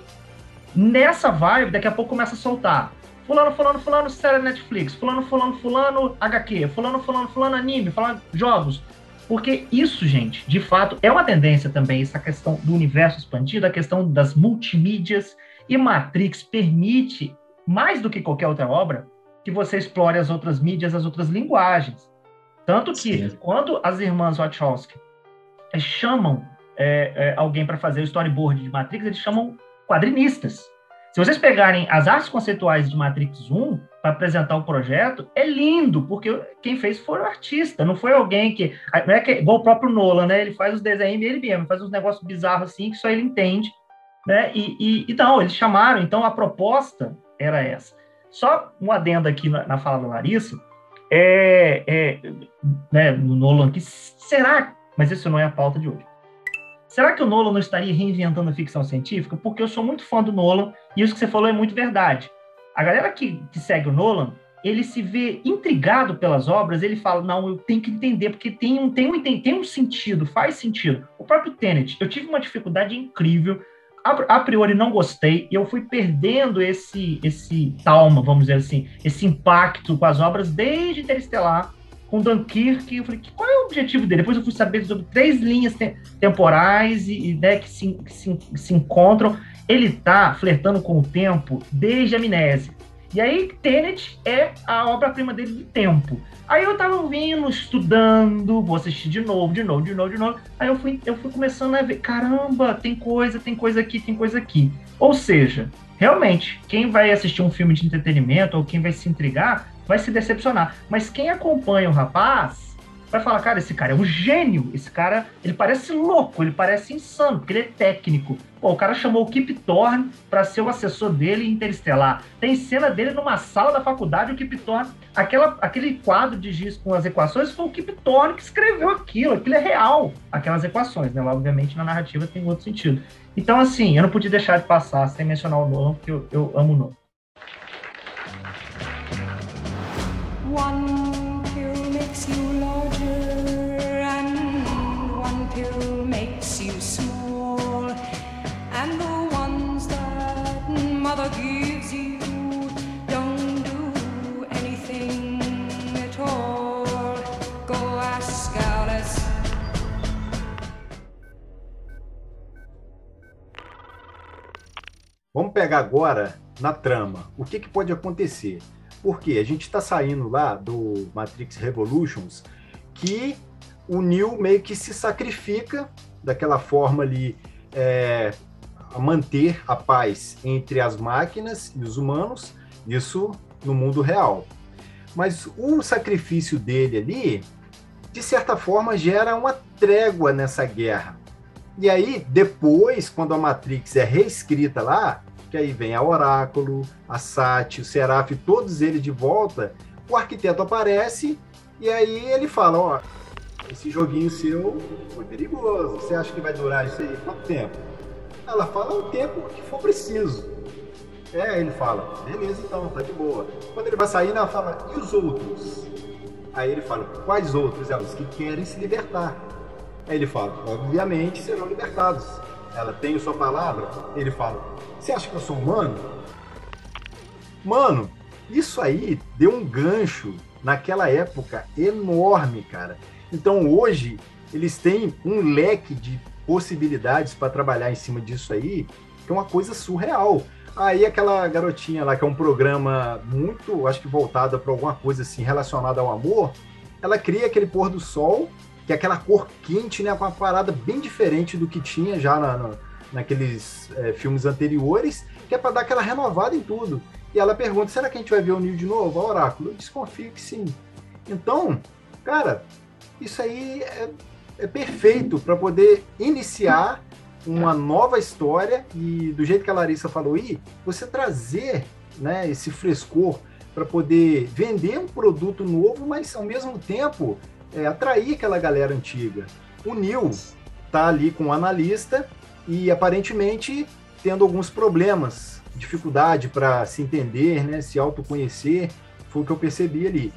nessa vibe, daqui a pouco começa a soltar. Fulano, fulano, fulano, série Netflix. Fulano, fulano, fulano, HQ. Fulano, fulano, fulano, anime. Fulano, jogos. Porque isso, gente, de fato, é uma tendência também, essa questão do universo expandido, a questão das multimídias. E Matrix permite, mais do que qualquer outra obra, que você explore as outras mídias, as outras linguagens. Tanto que, Sim. quando as irmãs Wachowski eh, chamam é, é, alguém para fazer o storyboard de Matrix, eles chamam quadrinistas. Se vocês pegarem as artes conceituais de Matrix 1 para apresentar o projeto, é lindo, porque quem fez foi o artista, não foi alguém que. Não é que, igual o próprio Nolan, né? Ele faz os desenhos dele mesmo, faz uns negócios bizarros assim que só ele entende. Né? E, e, então, eles chamaram, então a proposta era essa. Só um adendo aqui na, na fala da Larissa, é, é né, no Nolan, que será, mas isso não é a pauta de hoje. Será que o Nolan não estaria reinventando a ficção científica? Porque eu sou muito fã do Nolan e isso que você falou é muito verdade. A galera que, que segue o Nolan, ele se vê intrigado pelas obras, ele fala, não, eu tenho que entender, porque tem um, tem um, tem, um sentido, faz sentido. O próprio Tenet, eu tive uma dificuldade incrível, a, a priori não gostei, e eu fui perdendo esse, esse talma, vamos dizer assim, esse impacto com as obras desde Interestelar, com Dunkirk, eu falei, qual é o objetivo dele? Depois eu fui saber sobre três linhas te temporais e, e né, que, se, que se, se encontram. Ele tá flertando com o tempo desde a Amnésia. E aí, Tenet é a obra-prima dele de tempo. Aí eu tava ouvindo, estudando, vou assistir de novo, de novo, de novo, de novo. Aí eu fui, eu fui começando a ver, caramba, tem coisa, tem coisa aqui, tem coisa aqui. Ou seja, realmente, quem vai assistir um filme de entretenimento ou quem vai se intrigar, vai se decepcionar. Mas quem acompanha o rapaz vai falar, cara, esse cara é um gênio. Esse cara, ele parece louco, ele parece insano, porque ele é técnico. Pô, o cara chamou o Kip Thorne para ser o assessor dele em Interestelar. Tem cena dele numa sala da faculdade, o Kip Thorne, aquela, aquele quadro de giz com as equações, foi o Kip Thorne que escreveu aquilo. Aquilo é real, aquelas equações, né? Obviamente, na narrativa tem outro sentido. Então, assim, eu não podia deixar de passar sem mencionar o Nolan, porque eu, eu amo o Nolan. One pill makes you larger, and one pill makes you small. And the ones that mother gives you do. Go. Vamos pegar agora na trama. O que, que pode acontecer? Porque a gente está saindo lá do Matrix Revolutions, que o Neo meio que se sacrifica daquela forma ali é, a manter a paz entre as máquinas e os humanos, isso no mundo real. Mas o sacrifício dele ali, de certa forma, gera uma trégua nessa guerra. E aí, depois, quando a Matrix é reescrita lá, que aí vem a Oráculo, a Sati, o Seraph, todos eles de volta, o arquiteto aparece e aí ele fala, ó, esse joguinho seu foi perigoso, você acha que vai durar isso aí quanto tempo? Ela fala o tempo que for preciso. É, ele fala, beleza então, tá de boa. Quando ele vai sair, ela fala, e os outros? Aí ele fala, quais outros? É, os que querem se libertar. Aí ele fala, obviamente serão libertados. Ela tem sua palavra? Ele fala, você acha que eu sou humano? Mano, isso aí deu um gancho naquela época enorme, cara. Então hoje eles têm um leque de possibilidades para trabalhar em cima disso aí, que é uma coisa surreal. Aí aquela garotinha lá, que é um programa muito, acho que voltada para alguma coisa assim relacionada ao amor, ela cria aquele pôr do sol, que é aquela cor quente, né, com uma parada bem diferente do que tinha já na, na naqueles é, filmes anteriores, que é para dar aquela renovada em tudo. E ela pergunta: será que a gente vai ver o Neo de novo? A Oráculo. Eu desconfio que sim. Então, cara, isso aí é, é perfeito para poder iniciar uma nova história e do jeito que a Larissa falou aí, você trazer né, esse frescor para poder vender um produto novo, mas ao mesmo tempo é, atrair aquela galera antiga. O Neil tá ali com o analista e aparentemente tendo alguns problemas, dificuldade para se entender, né, se autoconhecer, foi o que eu percebi ali.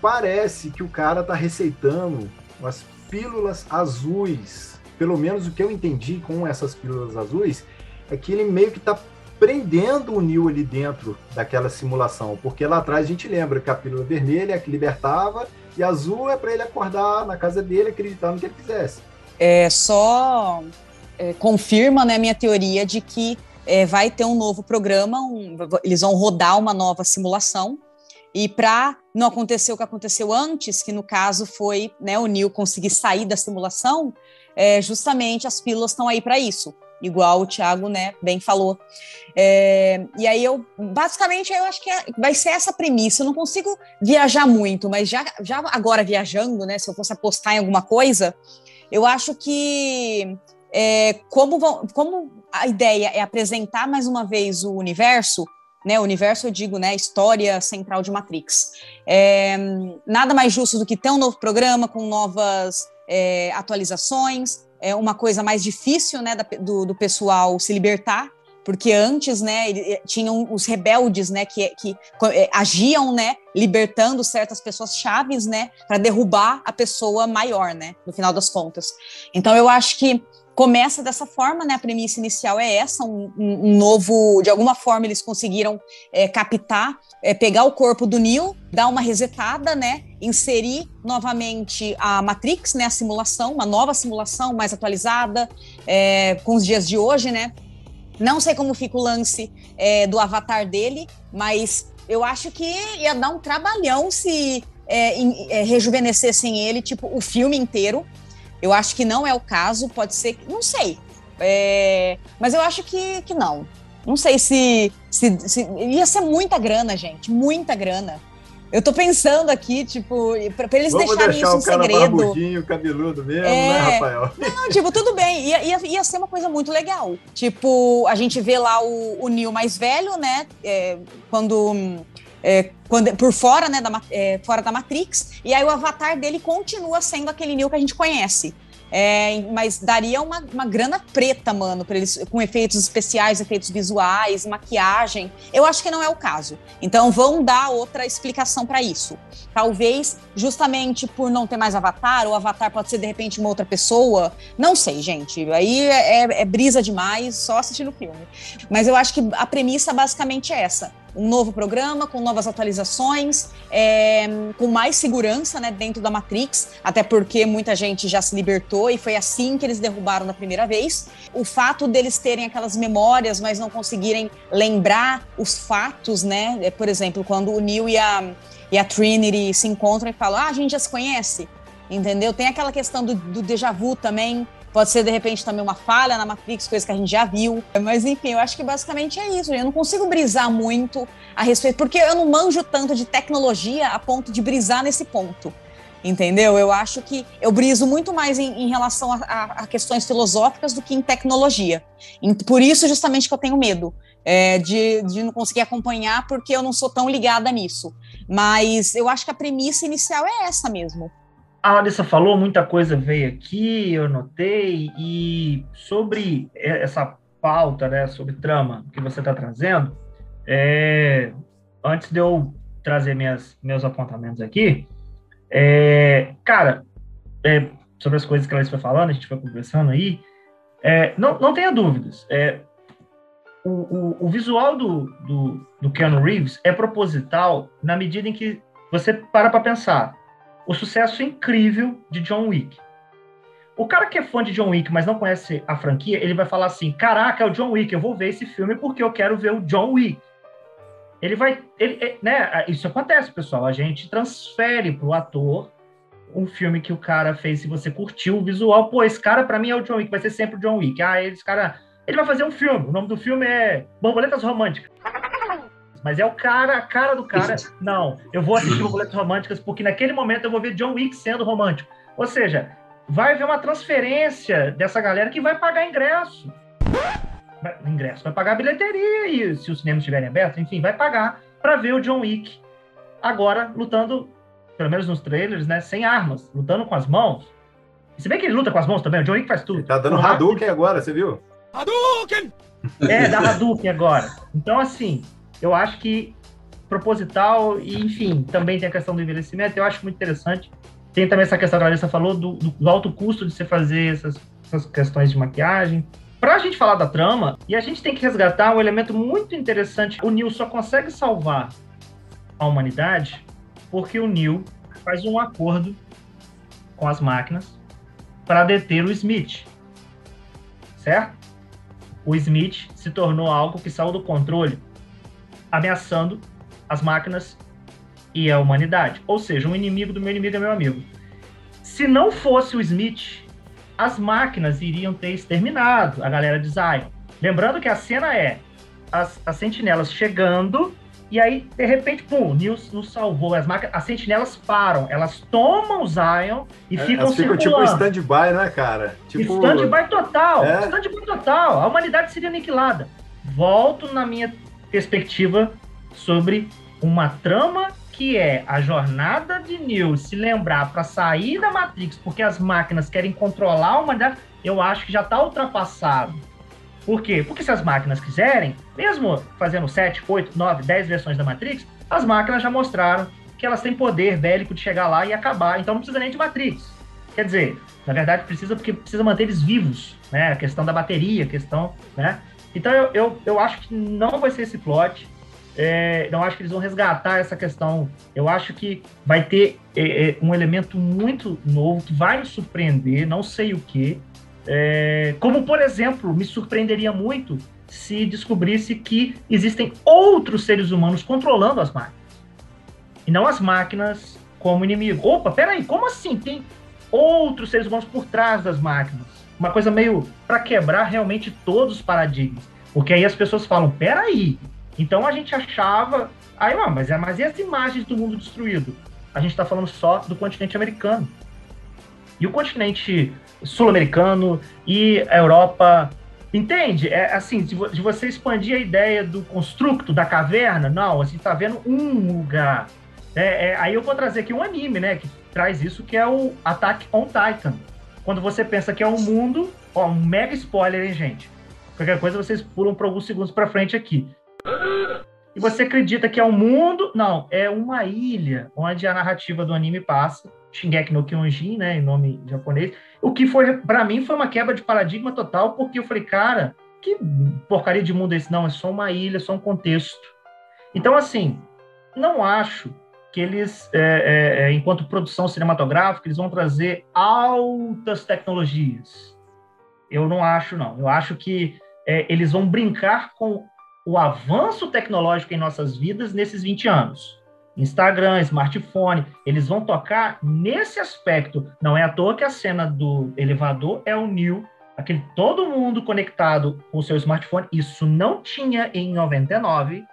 Parece que o cara tá receitando umas pílulas azuis. Pelo menos o que eu entendi com essas pílulas azuis é que ele meio que tá prendendo o Neo ali dentro daquela simulação, porque lá atrás a gente lembra que a pílula vermelha é que libertava e azul é para ele acordar na casa dele, acreditar no que ele quisesse. É só é, confirma né, minha teoria de que é, vai ter um novo programa, um, eles vão rodar uma nova simulação. E para não acontecer o que aconteceu antes, que no caso foi né, o Neil conseguir sair da simulação, é, justamente as pílulas estão aí para isso, igual o Thiago né, bem falou. É, e aí eu, basicamente, eu acho que é, vai ser essa premissa. Eu não consigo viajar muito, mas já, já agora viajando, né, se eu fosse apostar em alguma coisa, eu acho que é, como, vão, como a ideia é apresentar mais uma vez o universo, né, o universo eu digo, né, história central de Matrix. É, nada mais justo do que ter um novo programa com novas é, atualizações, é uma coisa mais difícil, né, da, do, do pessoal se libertar, porque antes, né, eh, tinham os rebeldes, né, que, que é, agiam, né, libertando certas pessoas chaves, né, para derrubar a pessoa maior, né, no final das contas. Então eu acho que começa dessa forma, né? A premissa inicial é essa, um, um novo, de alguma forma eles conseguiram é, captar, é, pegar o corpo do Neo, dar uma resetada, né? Inserir novamente a Matrix, né? A simulação, uma nova simulação mais atualizada, é, com os dias de hoje, né? Não sei como fica o lance é, do avatar dele, mas eu acho que ia dar um trabalhão se é, em, é, rejuvenescessem ele, tipo, o filme inteiro. Eu acho que não é o caso, pode ser, não sei. É, mas eu acho que, que não. Não sei se, se, se, Ia ser muita grana, gente, muita grana. Eu tô pensando aqui, tipo, pra, pra eles Vamos deixarem deixar isso um segredo. O cabeludo mesmo, É. né, Rafael? Não, tipo, tudo bem. Ia, ia, ia ser uma coisa muito legal. Tipo, a gente vê lá o, o Neil mais velho, né? é, quando. É, quando, por fora, né, da, é, fora da Matrix, e aí o avatar dele continua sendo aquele Neo que a gente conhece. É, mas daria uma, uma grana preta, mano, para eles com efeitos especiais, efeitos visuais, maquiagem. Eu acho que não é o caso. Então vão dar outra explicação para isso. Talvez justamente por não ter mais avatar, o avatar pode ser de repente uma outra pessoa. Não sei, gente. Aí é, é- é brisa demais, só assistindo o filme. Mas eu acho que a premissa basicamente é essa. Um novo programa com novas atualizações, é, com mais segurança né, dentro da Matrix, até porque muita gente já se libertou e foi assim que eles derrubaram da primeira vez. O fato deles terem aquelas memórias, mas não conseguirem lembrar os fatos, né? É, Por exemplo, quando o Neo e a, e a Trinity se encontram e falam: Ah, a gente já se conhece. entendeu? Tem aquela questão do, do déjà vu também. Pode ser, de repente, também uma falha na Matrix, coisa que a gente já viu. Mas, enfim, eu acho que basicamente é isso. Eu não consigo brisar muito a respeito, porque eu não manjo tanto de tecnologia a ponto de brisar nesse ponto. Entendeu? Eu acho que eu briso muito mais em, em relação a, a, a, questões filosóficas do que em tecnologia. Por isso, justamente, que eu tenho medo é, de, de não conseguir acompanhar, porque eu não sou tão ligada nisso. Mas eu acho que a premissa inicial é essa mesmo. A Larissa falou, muita coisa veio aqui, eu notei, e sobre essa pauta, né, sobre trama que você está trazendo, é, antes de eu trazer minhas, meus apontamentos aqui, é, cara, é, sobre as coisas que a Larissa foi falando, a gente foi conversando aí, é, não, não tenha dúvidas, é, o, o, o, visual do, do, do Keanu Reeves é proposital na medida em que você para para pensar, o sucesso incrível de John Wick. O cara que é fã de John Wick, mas não conhece a franquia, ele vai falar assim: Caraca, é o John Wick, eu vou ver esse filme porque eu quero ver o John Wick. Ele vai. Ele, é, né, isso acontece, pessoal. A gente transfere pro ator um filme que o cara fez, se você curtiu o visual, pô, esse cara para mim é o John Wick, vai ser sempre o John Wick. Ah, esse cara. Ele vai fazer um filme. O nome do filme é Borboletas Românticas mas é o cara, a cara do cara. Não, eu vou assistir Borboletas Românticas porque naquele momento eu vou ver John Wick sendo romântico. Ou seja, vai haver uma transferência dessa galera que vai pagar ingresso. Vai, ingresso, vai pagar bilheteria e se os cinemas estiverem abertos, enfim, vai pagar para ver o John Wick agora lutando, pelo menos nos trailers, né, sem armas, lutando com as mãos. E se bem que ele luta com as mãos também, o John Wick faz tudo. Ele tá dando Hadouken agora, você viu? Hadouken! É, dá Hadouken agora. Então, assim, eu acho que proposital e, enfim, também tem a questão do envelhecimento, eu acho muito interessante. Tem também essa questão que a Larissa falou do, do alto custo de você fazer essas, essas questões de maquiagem. Para a gente falar da trama, e a gente tem que resgatar um elemento muito interessante. O Neil só consegue salvar a humanidade porque o Neil faz um acordo com as máquinas para deter o Smith. Certo? O Smith se tornou algo que saiu do controle ameaçando as máquinas e a humanidade. Ou seja, um inimigo do meu inimigo é meu amigo. Se não fosse o Smith, as máquinas iriam ter exterminado a galera de Zion. Lembrando que a cena é as, as sentinelas chegando e aí, de repente, pum, Nils nos salvou. As, máquinas, as sentinelas param, elas tomam Zion e é, ficam elas ficam tipo stand-by, né, cara? Tipo... Stand-by total, é? stand-by total. A humanidade seria aniquilada. Volto na minha perspectiva sobre uma trama que é a jornada de Neo se lembrar para sair da Matrix porque as máquinas querem controlar a humanidade, eu acho que já está ultrapassado. Por quê? Porque se as máquinas quiserem, mesmo fazendo 7, 8, 9, 10 versões da Matrix, as máquinas já mostraram que elas têm poder bélico de chegar lá e acabar, então não precisa nem de Matrix. Quer dizer, na verdade precisa porque precisa manter eles vivos, né? A questão da bateria, a questão, né? Então eu, eu, eu acho que não vai ser esse plot. É, não acho que eles vão resgatar essa questão. Eu acho que vai ter é, é, um elemento muito novo que vai me surpreender, não sei o que. É, como, por exemplo, me surpreenderia muito se descobrisse que existem outros seres humanos controlando as máquinas. E não as máquinas como inimigo. Opa, peraí, como assim? Tem outros seres humanos por trás das máquinas uma coisa meio para quebrar realmente todos os paradigmas. Porque aí as pessoas falam, peraí, então a gente achava. Aí, ah, mas, é, mas e as imagens do mundo destruído? A gente está falando só do continente americano. E o continente sul-americano e a Europa. Entende? É assim, de você expandir a ideia do construto, da caverna, não, gente está vendo um lugar. É, é, aí eu vou trazer aqui um anime, né, que traz isso, que é o Attack on Titan quando você pensa que é um mundo, ó, um mega spoiler, hein, gente? Qualquer coisa vocês pulam por alguns segundos para frente aqui. E você acredita que é um mundo? Não, é uma ilha onde a narrativa do anime passa. Shingeki no Kyojin, né, em nome japonês. O que foi, para mim, foi uma quebra de paradigma total, porque eu falei, cara, que porcaria de mundo é esse? Não, é só uma ilha, é só um contexto. Então, assim, não acho que eles, é, é, é, enquanto produção cinematográfica, eles vão trazer altas tecnologias. Eu não acho, não. Eu acho que é, eles vão brincar com o avanço tecnológico em nossas vidas nesses 20 anos. Instagram, smartphone, eles vão tocar nesse aspecto. Não é à toa que a cena do elevador é o Neo, aquele todo mundo conectado com o seu smartphone. Isso não tinha em 99.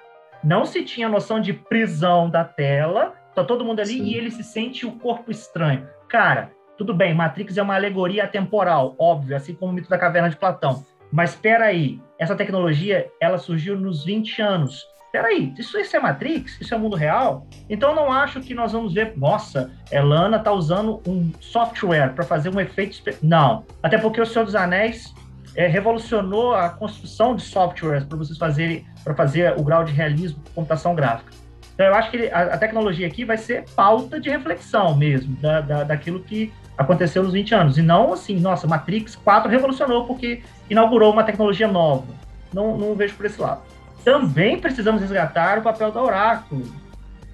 Não se tinha noção de prisão da tela. Tá todo mundo ali Sim. e ele se sente o corpo estranho. Cara, tudo bem, Matrix é uma alegoria atemporal, óbvio, assim como o mito da caverna de Platão. Mas espera aí, essa tecnologia, ela surgiu nos 20 anos. Espera aí, isso, isso é Matrix? Isso é o mundo real? Então eu não acho que nós vamos ver, nossa, Elana tá usando um software para fazer um efeito... Não, até porque o Senhor dos Anéis é, revolucionou a construção de softwares para vocês fazerem, para fazer o grau de realismo de computação gráfica. Então eu acho que a, a tecnologia aqui vai ser pauta de reflexão mesmo, da, da, daquilo que aconteceu nos 20 anos. E não assim, nossa, Matrix 4 revolucionou porque inaugurou uma tecnologia nova. Não, não vejo por esse lado. Também precisamos resgatar o papel do Oráculo.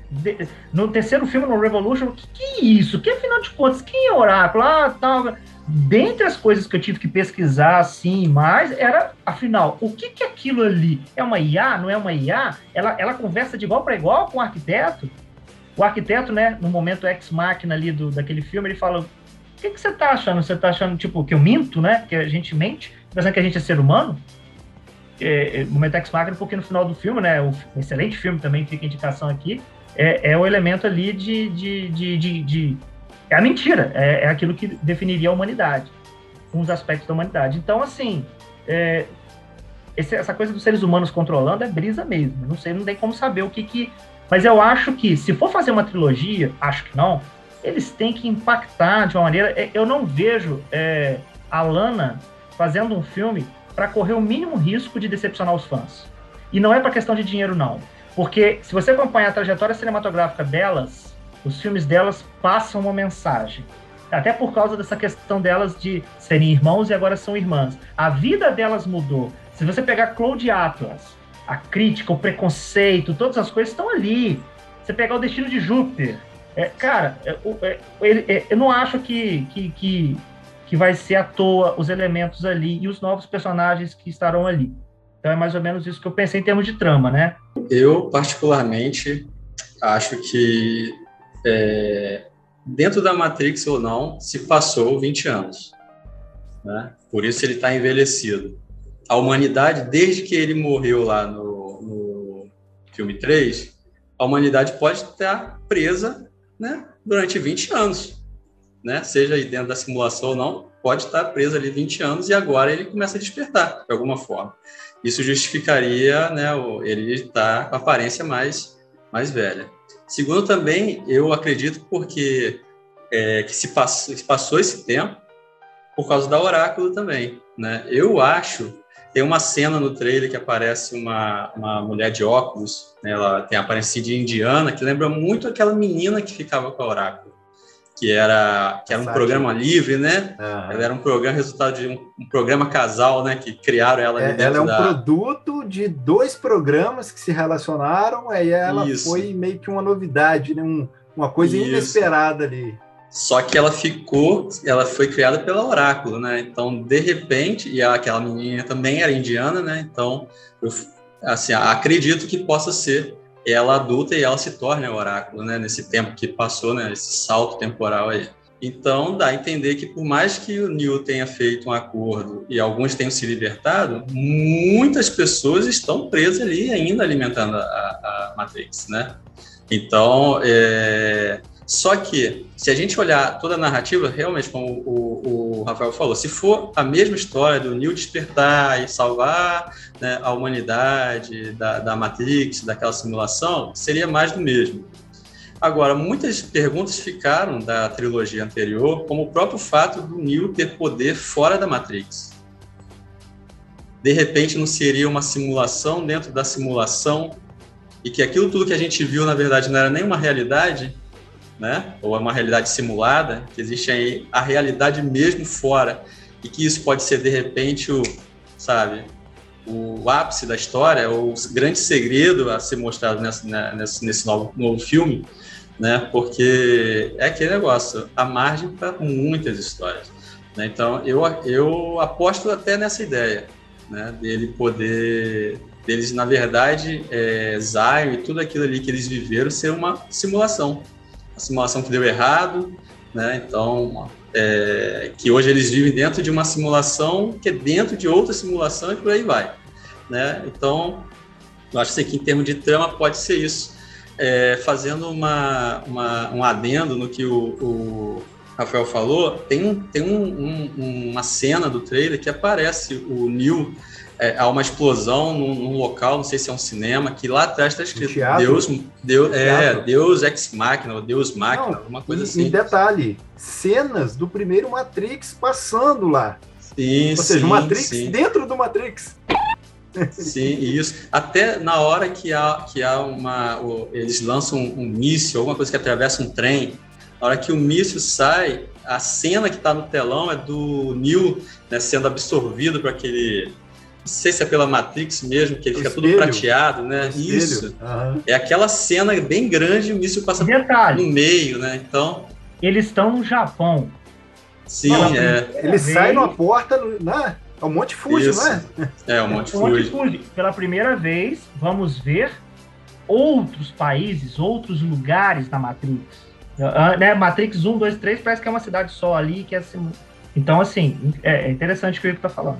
De- no terceiro filme, no Revolution, que, que é isso? Que afinal de contas, quem é Oráculo? Ah, tal. Dentre as coisas que eu tive que pesquisar assim, mais, era, afinal, o que, que aquilo ali? É uma IA? Não é uma IA? Ela, ela conversa de igual para igual com o arquiteto? O arquiteto, né, no momento ex-máquina ali do, daquele filme, ele fala: O que, que você tá achando? Você tá achando, tipo, que eu minto, né? Que a gente mente, pensando que a gente é ser humano? É, é, momento ex-máquina, porque no final do filme, né? Um excelente filme também, fica indicação aqui, é, é o elemento ali de. de, de, de, de- é a mentira, é, é aquilo que definiria a humanidade, uns aspectos da humanidade. Então, assim, é, esse- essa coisa dos seres humanos controlando é brisa mesmo. Não sei, não tem como saber o que que. Mas eu acho que, se for fazer uma trilogia, acho que não, eles têm que impactar de uma maneira. é, Eu não vejo é, a Lana fazendo um filme para correr o mínimo risco de decepcionar os fãs. E não é para questão de dinheiro, não. Porque se você acompanhar a trajetória cinematográfica delas, os filmes delas passam uma mensagem. Até por causa dessa questão delas de serem irmãos e agora são irmãs. A vida delas mudou. Se você pegar Cloud Atlas, a crítica, o preconceito, todas as coisas estão ali. Você pegar o Destino de Júpiter, é, cara, é, ele- é, eu não acho que, que, que, que vai ser à toa os elementos ali e os novos personagens que estarão ali. Então é mais ou menos isso que eu pensei em termos de trama, né? Eu, particularmente, acho que é, dentro da Matrix ou não, se passou 20 anos. Né? Por isso ele está envelhecido. A humanidade, desde que ele morreu lá no, no filme 3, a humanidade pode estar presa né, durante 20 anos. Né? Seja aí dentro da simulação ou não, pode estar presa ali 20 anos e agora ele começa a despertar, de alguma forma. Isso justificaria né, ele estar com a aparência mais, mais velha. Segundo, também, eu acredito porque é, que se passou, se passou esse tempo por causa da Oráculo também. Né? Eu acho, tem uma cena no trailer que aparece uma, uma mulher de óculos, né? ela tem a aparência de indiana, que lembra muito aquela menina que ficava com a Oráculo, que era, que era um programa livre, né? Aham. Ela era um programa, resultado de um, um programa casal, né? Que criaram ela É, ela é um da... produto de dois programas que se relacionaram, aí ela Isso. foi meio que uma novidade, né? Um- uma coisa Isso. inesperada ali. Só que ela ficou, ela foi criada pela Oráculo, né? Então, de repente, e aquela menina também era indiana, né? Então, eu assim, acredito que possa ser ela adulta e ela se torne a Oráculo, né? Nesse tempo que passou, né? Esse salto temporal aí. Então, dá a entender que por mais que o Neo tenha feito um acordo e alguns tenham se libertado, muitas pessoas estão presas ali ainda alimentando a, a Matrix, né? Então, é... só que se a gente olhar toda a narrativa, realmente, como o, o Rafael falou, se for a mesma história do Neo despertar e salvar né, a humanidade da, da Matrix, daquela simulação, seria mais do mesmo. Agora, muitas perguntas ficaram da trilogia anterior, como o próprio fato do Neo ter poder fora da Matrix. De repente, não seria uma simulação dentro da simulação e que aquilo tudo que a gente viu, na verdade, não era nem uma realidade, né? Ou é uma realidade simulada, que existe aí a realidade mesmo fora e que isso pode ser de repente o, sabe, o ápice da história, o grande segredo a ser mostrado nessa, né, nesse novo, novo filme, né? Porque é aquele negócio, a margem para muitas histórias. Né? Então, eu, eu aposto até nessa ideia, né? Dele poder deles, na verdade, é, Zion e tudo aquilo ali que eles viveram ser uma simulação. Simulação que deu errado, né? Então, é, que hoje eles vivem dentro de uma simulação que é dentro de outra simulação e por aí vai, né? Então, eu acho que em termos de trama pode ser isso. É, fazendo uma, uma, um adendo no que o, o Rafael falou, tem, tem um, um, uma cena do trailer que aparece o Neil é, há uma explosão num, num, local, não sei se é um cinema, que lá atrás está escrito Deus, Deus, é, Deus ex machina, ou Deus máquina, alguma coisa e, assim. E detalhe, cenas do primeiro Matrix passando lá. Sim, Ou seja, sim, Matrix sim. dentro do Matrix. Sim, isso. Até na hora que há, que há uma. eles lançam um, um míssil, alguma coisa que atravessa um trem, na hora que o míssil sai, a cena que está no telão é do Neo né, sendo absorvido para aquele. Não sei se é pela Matrix mesmo, que ele O fica espelho. prateado, né? Espelho. Isso. Aham. É aquela cena bem grande e o míssil passa Detalhe, no meio, né? Então, eles estão no Japão. sim, Fala, é, Ele sai numa porta, né? É o Monte Fuji, Isso. não é? é um monte de Monte Fuji. Fuji. Pela primeira vez, vamos ver outros países, outros lugares na Matrix. Ah, né, Matrix 1, 2, 3 parece que é uma cidade só ali. Que é assim... Então, assim, é é interessante o que o Igor tá falando.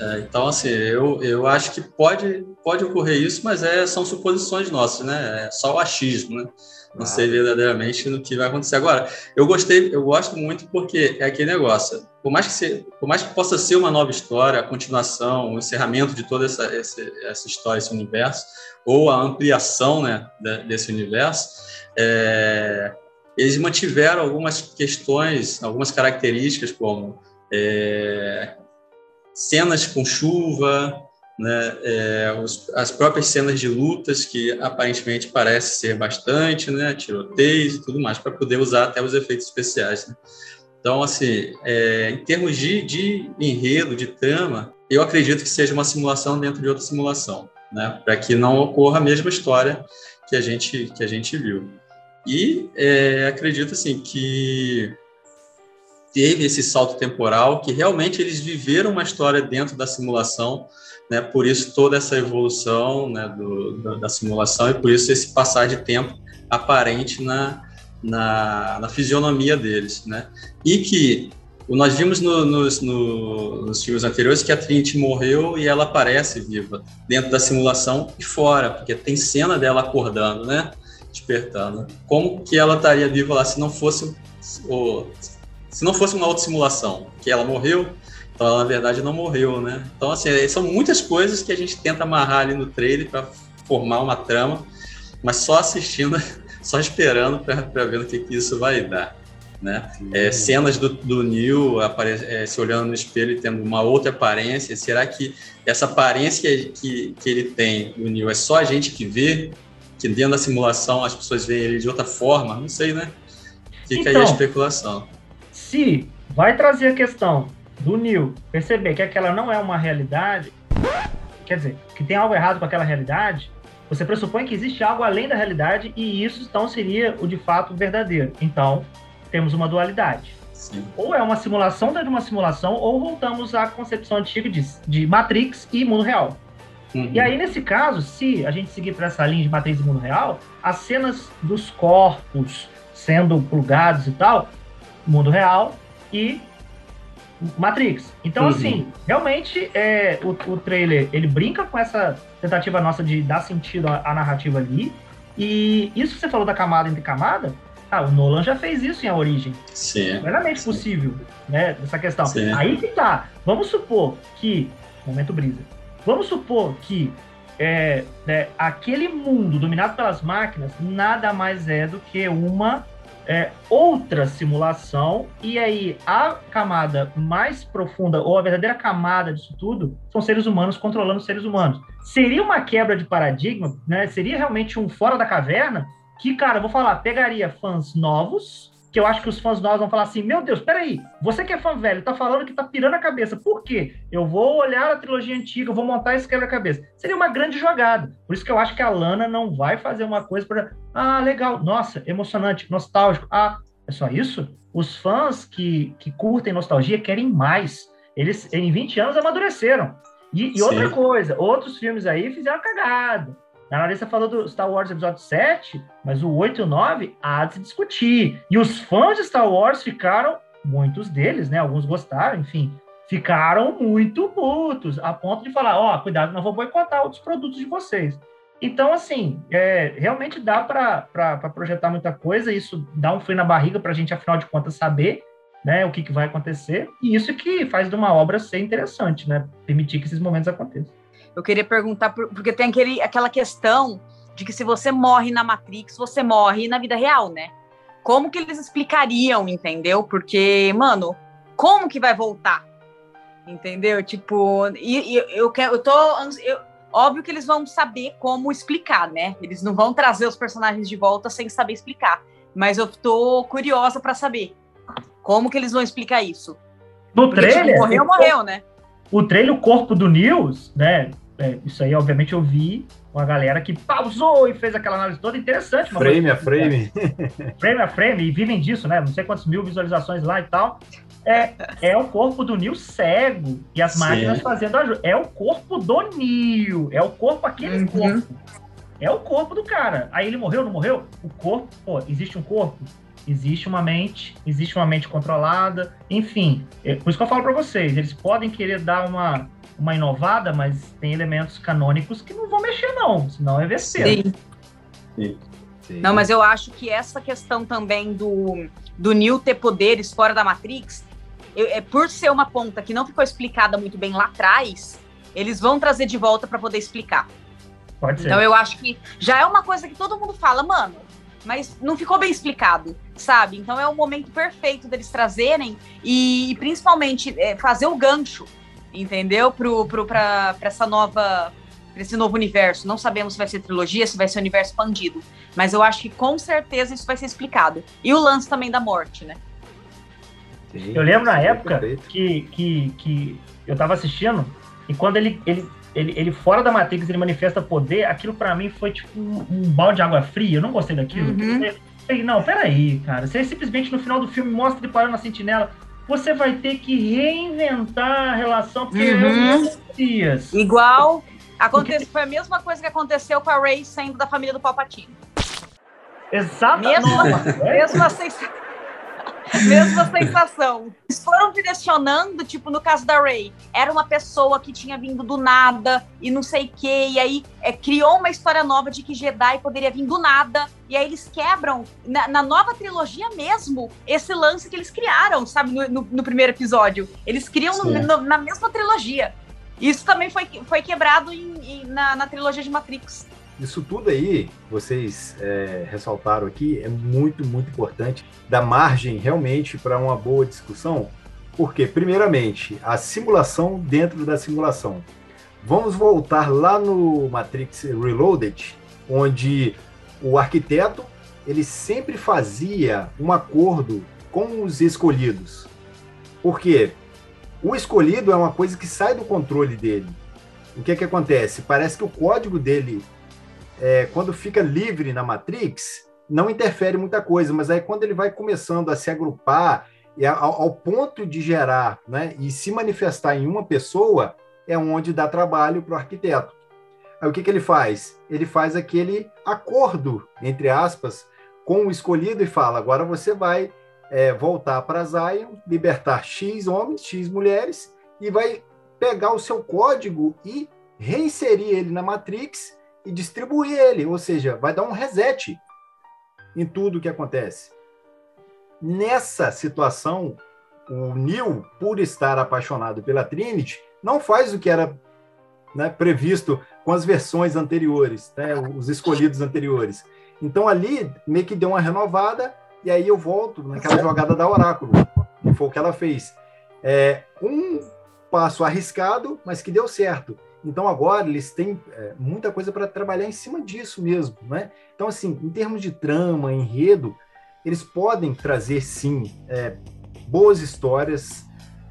É, então, assim, eu, eu acho que pode, pode ocorrer isso, mas é, são suposições nossas, né? É só o achismo, né? Não sei verdadeiramente no que vai acontecer. Agora, eu gostei, eu gosto muito porque é aquele negócio. Por mais que, se, por mais que possa ser uma nova história, a continuação, o encerramento de toda essa, essa, essa história, esse universo, ou a ampliação né, desse universo, é, eles mantiveram algumas questões, algumas características, como é, cenas com chuva, né, é, os- as próprias cenas de lutas, que aparentemente parece ser bastante, né, tiroteios e tudo mais, para poder usar até os efeitos especiais. né. Então, assim, é, em termos de, de enredo, de trama, eu acredito que seja uma simulação dentro de outra simulação, né, para que não ocorra a mesma história que a gente, que a gente viu. E é, acredito, assim, que teve esse salto temporal, que realmente eles viveram uma história dentro da simulação, né? Por isso toda essa evolução né, do, da, da simulação e por isso esse passar de tempo aparente na, na, na fisionomia deles, né? E que nós vimos no- nos, no- nos filmes anteriores que a Trinity morreu e ela aparece viva dentro da simulação e fora, porque tem cena dela acordando, né? Despertando. Como que ela estaria viva lá se não fosse o, se não fosse uma outra simulação, que ela morreu, então ela na verdade não morreu, né? Então assim, são muitas coisas que a gente tenta amarrar ali no trailer para formar uma trama, mas só assistindo, só esperando para ver o que, que isso vai dar, né? É, cenas do, do Neil apare- é, se olhando no espelho e tendo uma outra aparência, será que essa aparência que, que, que ele tem, o Neil, é só a gente que vê? Que dentro da simulação as pessoas veem ele de outra forma? Não sei, né? Fica aí a Então, especulação. Se vai trazer a questão do Neil perceber que aquela não é uma realidade, quer dizer, que tem algo errado com aquela realidade, você pressupõe que existe algo além da realidade e isso então seria o de fato verdadeiro. Então, temos uma dualidade. Sim. Ou é uma simulação dentro de uma simulação, ou voltamos à concepção antiga de, de Matrix e mundo real. Uhum. E aí, nesse caso, se a gente seguir para essa linha de Matrix e mundo real, as cenas dos corpos sendo plugados e tal, mundo real e Matrix. Então, Uhum. assim, realmente é, o, o trailer ele brinca com essa tentativa nossa de dar sentido à, à narrativa ali. E isso que você falou da camada entre camada, ah, o Nolan já fez isso em A Origem Sim. plenamente possível, né? Essa questão. Sim. Aí que tá. Vamos supor que. Momento brisa. Vamos supor que é, né, aquele mundo dominado pelas máquinas nada mais é do que uma é, outra simulação. E aí a camada mais profunda, ou a verdadeira camada disso tudo, são seres humanos controlando seres humanos. Seria uma quebra de paradigma, né? Seria realmente um fora da caverna que, cara, vou falar, pegaria fãs novos, que eu acho que os fãs novos vão falar assim, meu Deus, peraí, você que é fã velho, tá falando que tá pirando a cabeça, por quê? Eu vou olhar a trilogia antiga, eu vou montar esse quebra-cabeça. Seria uma grande jogada. Por isso que eu acho que a Lana não vai fazer uma coisa para ah, legal, nossa, emocionante, nostálgico. Ah, é só isso? Os fãs que, que curtem nostalgia querem mais. Eles, em 20 anos, amadureceram. E, e outra coisa, outros filmes aí fizeram cagada. A Larissa falou do Star Wars Episódio 7, mas o 8 e o 9 há de se discutir. E os fãs de Star Wars ficaram, muitos deles, né? Alguns gostaram, enfim, ficaram muito putos, a ponto de falar: ó, cuidado, não vou boicotar outros produtos de vocês. Então, assim, é, realmente dá para projetar muita coisa, isso dá um frio na barriga para a gente, afinal de contas, saber né, o que, que vai acontecer, e isso que faz de uma obra ser interessante, né? Permitir que esses momentos aconteçam. Eu queria perguntar, por- porque tem aquele, aquela questão de que se você morre na Matrix, você morre na vida real, né? Como que eles explicariam, entendeu? Porque, mano, como que vai voltar? Entendeu? Tipo, e, e eu quero, eu tô, eu- óbvio que eles vão saber como explicar, né? Eles não vão trazer os personagens de volta sem saber explicar. Mas eu tô curiosa pra saber como que eles vão explicar isso. No Porque, tipo, trailer, morreu, o, morreu, né? o trailer, o corpo do News, né? É, isso aí, obviamente, eu vi uma galera que pausou e fez aquela análise toda interessante. Frame a coisa- frame. frame a frame, e vivem disso, né? Não sei quantas mil visualizações lá e tal. É, é o corpo do Neo cego e as Sim. máquinas fazendo ajuda. É o corpo do Neo. É o corpo, aquele Uhum. corpo. É o corpo do cara. Aí ele morreu, não morreu? O corpo, pô, existe um corpo? Existe uma mente, existe uma mente controlada, enfim. É, por isso que eu falo pra vocês, eles podem querer dar uma, uma inovada, mas tem elementos canônicos que não vão mexer, não, senão é besteira. Sim. Não, mas eu acho que essa questão também do, do Neo ter poderes fora da Matrix, eu- é por ser uma ponta que não ficou explicada muito bem lá atrás, eles vão trazer de volta para poder explicar. Pode ser. Então eu acho que já é uma coisa que todo mundo fala, mano, mas não ficou bem explicado, sabe? Então é o momento perfeito deles trazerem e, principalmente é, fazer o gancho, entendeu? Pro, pro, pra, pra essa nova. Pra esse novo universo. Não sabemos se vai ser trilogia, se vai ser universo expandido. Mas eu acho que com certeza isso vai ser explicado. E o lance também da morte, né? Sim, Eu lembro na época perfeito. que, que, que eu tava assistindo e quando ele, ele, ele, ele fora da Matrix ele manifesta poder, aquilo pra mim foi tipo um, um balde de água fria. Eu não gostei daquilo. Uhum. Eu falei, não, peraí, cara. Você simplesmente no final do filme mostra ele parando na sentinela. Você vai ter que reinventar a relação, porque Uhum. não dias. Igual. Acontece, foi a mesma coisa que aconteceu com a Ray saindo da família do Palpatine. Exatamente. Mesma, É, mesma, sensa... mesma sensação. Eles foram direcionando, tipo, no caso da Ray, era uma pessoa que tinha vindo do nada e não sei o quê, e aí é, criou uma história nova de que Jedi poderia vir do nada, e aí eles quebram, na, na nova trilogia mesmo, esse lance que eles criaram, sabe, no, no- no primeiro episódio. Eles criam no- na mesma trilogia. Isso também foi, foi quebrado em- em- na, na trilogia de Matrix. Isso tudo aí, vocês é, ressaltaram aqui, é muito, muito importante, dá margem realmente para uma boa discussão, porque, primeiramente, a simulação dentro da simulação. Vamos voltar lá no Matrix Reloaded, onde o arquiteto ele sempre fazia um acordo com os escolhidos. Porque o escolhido é uma coisa que sai do controle dele. O que, que acontece? Parece que o código dele é, quando fica livre na Matrix, não interfere muita coisa, mas aí quando ele vai começando a se agrupar e ao, ao ponto de gerar né, e se manifestar em uma pessoa, é onde dá trabalho para o arquiteto. Aí o que, que ele faz? Ele faz aquele acordo, entre aspas, com o escolhido e fala: agora você vai é, voltar para Zion, libertar X homens, X mulheres, e vai pegar o seu código e reinserir ele na Matrix e distribuir ele, ou seja, vai dar um reset em tudo que acontece. Nessa situação, o Neo, por estar apaixonado pela Trinity, não faz o que era né, previsto com as versões anteriores, né, os escolhidos anteriores. Então ali meio que deu uma renovada e aí eu volto naquela jogada da Oráculo, que foi o que ela fez. É, um passo arriscado, mas que deu certo. Então agora eles têm é, muita coisa para trabalhar em cima disso mesmo, né? Então assim, em termos de trama, enredo, eles podem trazer sim é, boas histórias,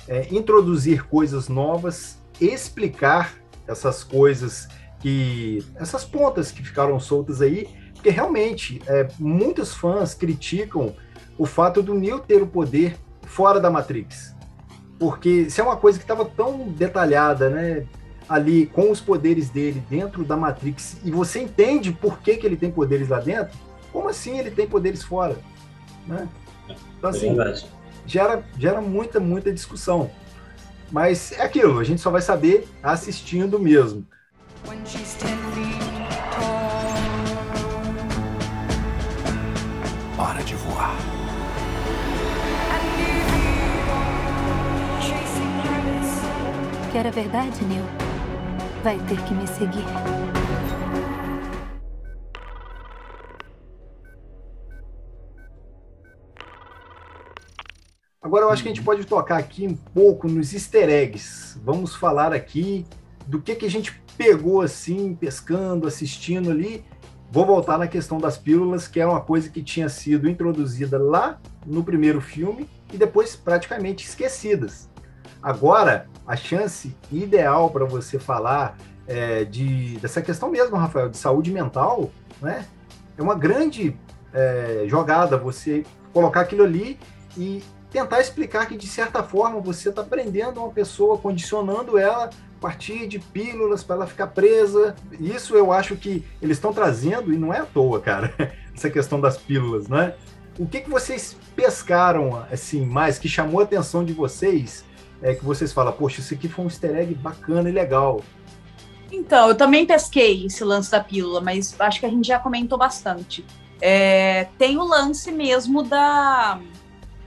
é, introduzir coisas novas, explicar essas coisas que essas pontas que ficaram soltas aí, porque realmente é, muitos fãs criticam o fato do Neo ter o poder fora da Matrix, porque se é uma coisa que estava tão detalhada, né? Ali com os poderes dele dentro da Matrix e você entende por que, que ele tem poderes lá dentro, como assim ele tem poderes fora? Né? Então, É assim, gera, gera muita, muita discussão. Mas é aquilo, a gente só vai saber assistindo mesmo. Hora de voar. And if you are chasing rabbits, Quer a verdade, Neil? Vai ter que me seguir. Agora eu acho que a gente pode tocar aqui um pouco nos easter eggs. Vamos falar aqui do que, que a gente pegou assim, pescando, assistindo ali. Vou voltar na questão das pílulas, que é uma coisa que tinha sido introduzida lá no primeiro filme e depois praticamente esquecidas. Agora, a chance ideal para você falar é, de, dessa questão mesmo, Rafael, de saúde mental, né? É uma grande é, jogada você colocar aquilo ali e tentar explicar que, de certa forma, você está prendendo uma pessoa, condicionando ela a partir de pílulas para ela ficar presa. Isso eu acho que eles estão trazendo, e não é à toa, cara, essa questão das pílulas, né? O que, que vocês pescaram, assim, mais, que chamou a atenção de vocês, é que vocês falam, poxa, isso aqui foi um easter egg bacana e legal. Então, eu também pesquei esse lance da pílula, mas acho que a gente já comentou bastante. É, tem o lance mesmo da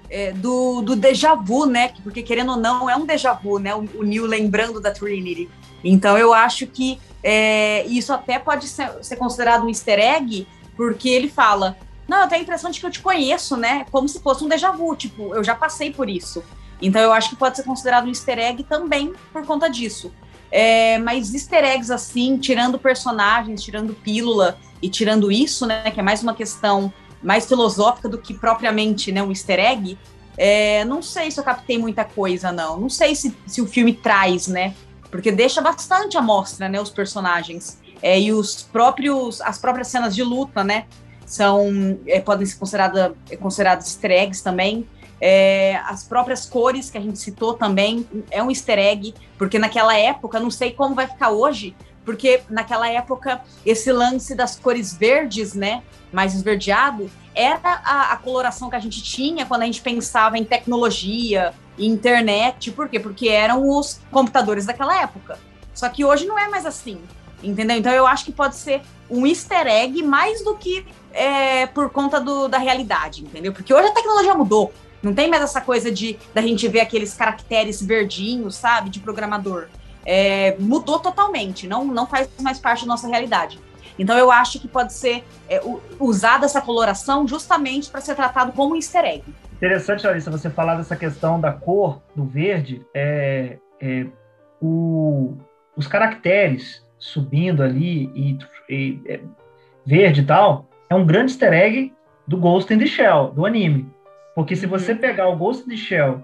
é, do, do déjà vu, né? Porque querendo ou não, é um déjà vu, né? O, o Neil lembrando da Trinity. Então eu acho que é, isso até pode ser, ser considerado um easter egg, porque ele fala: Não, eu tenho a impressão de que eu te conheço, né? Como se fosse um déjà vu, tipo, eu já passei por isso. Então eu acho que pode ser considerado um easter egg também por conta disso. É, mas easter eggs assim, tirando personagens, tirando pílula e tirando isso, né, que é mais uma questão mais filosófica do que propriamente né, um easter egg, é, não sei se eu captei muita coisa, não. Não sei se, se o filme traz, né? Porque deixa bastante à mostra, né, os personagens. É, e os próprios, as próprias cenas de luta, né? São, é, podem ser consideradas consideradas easter eggs também. É, as próprias cores que a gente citou também é um easter egg, porque naquela época, não sei como vai ficar hoje, porque naquela época esse lance das cores verdes, né, mais esverdeado, era a, a coloração que a gente tinha quando a gente pensava em tecnologia, internet, por quê? Porque eram os computadores daquela época. Só que hoje não é mais assim, entendeu? Então eu acho que pode ser um easter egg mais do que é, por conta do, da realidade, entendeu? Porque hoje a tecnologia mudou. Não tem mais essa coisa de da gente ver aqueles caracteres verdinhos, sabe, de programador. É, mudou totalmente, não, não faz mais parte da nossa realidade. Então eu acho que pode ser é, usada essa coloração justamente para ser tratado como um easter egg. Interessante, Larissa, você falar dessa questão da cor do verde. É, é, o, os caracteres subindo ali e, e é, verde e tal é um grande easter egg do Ghost in the Shell, do anime. Porque se você pegar o Ghost in the Shell,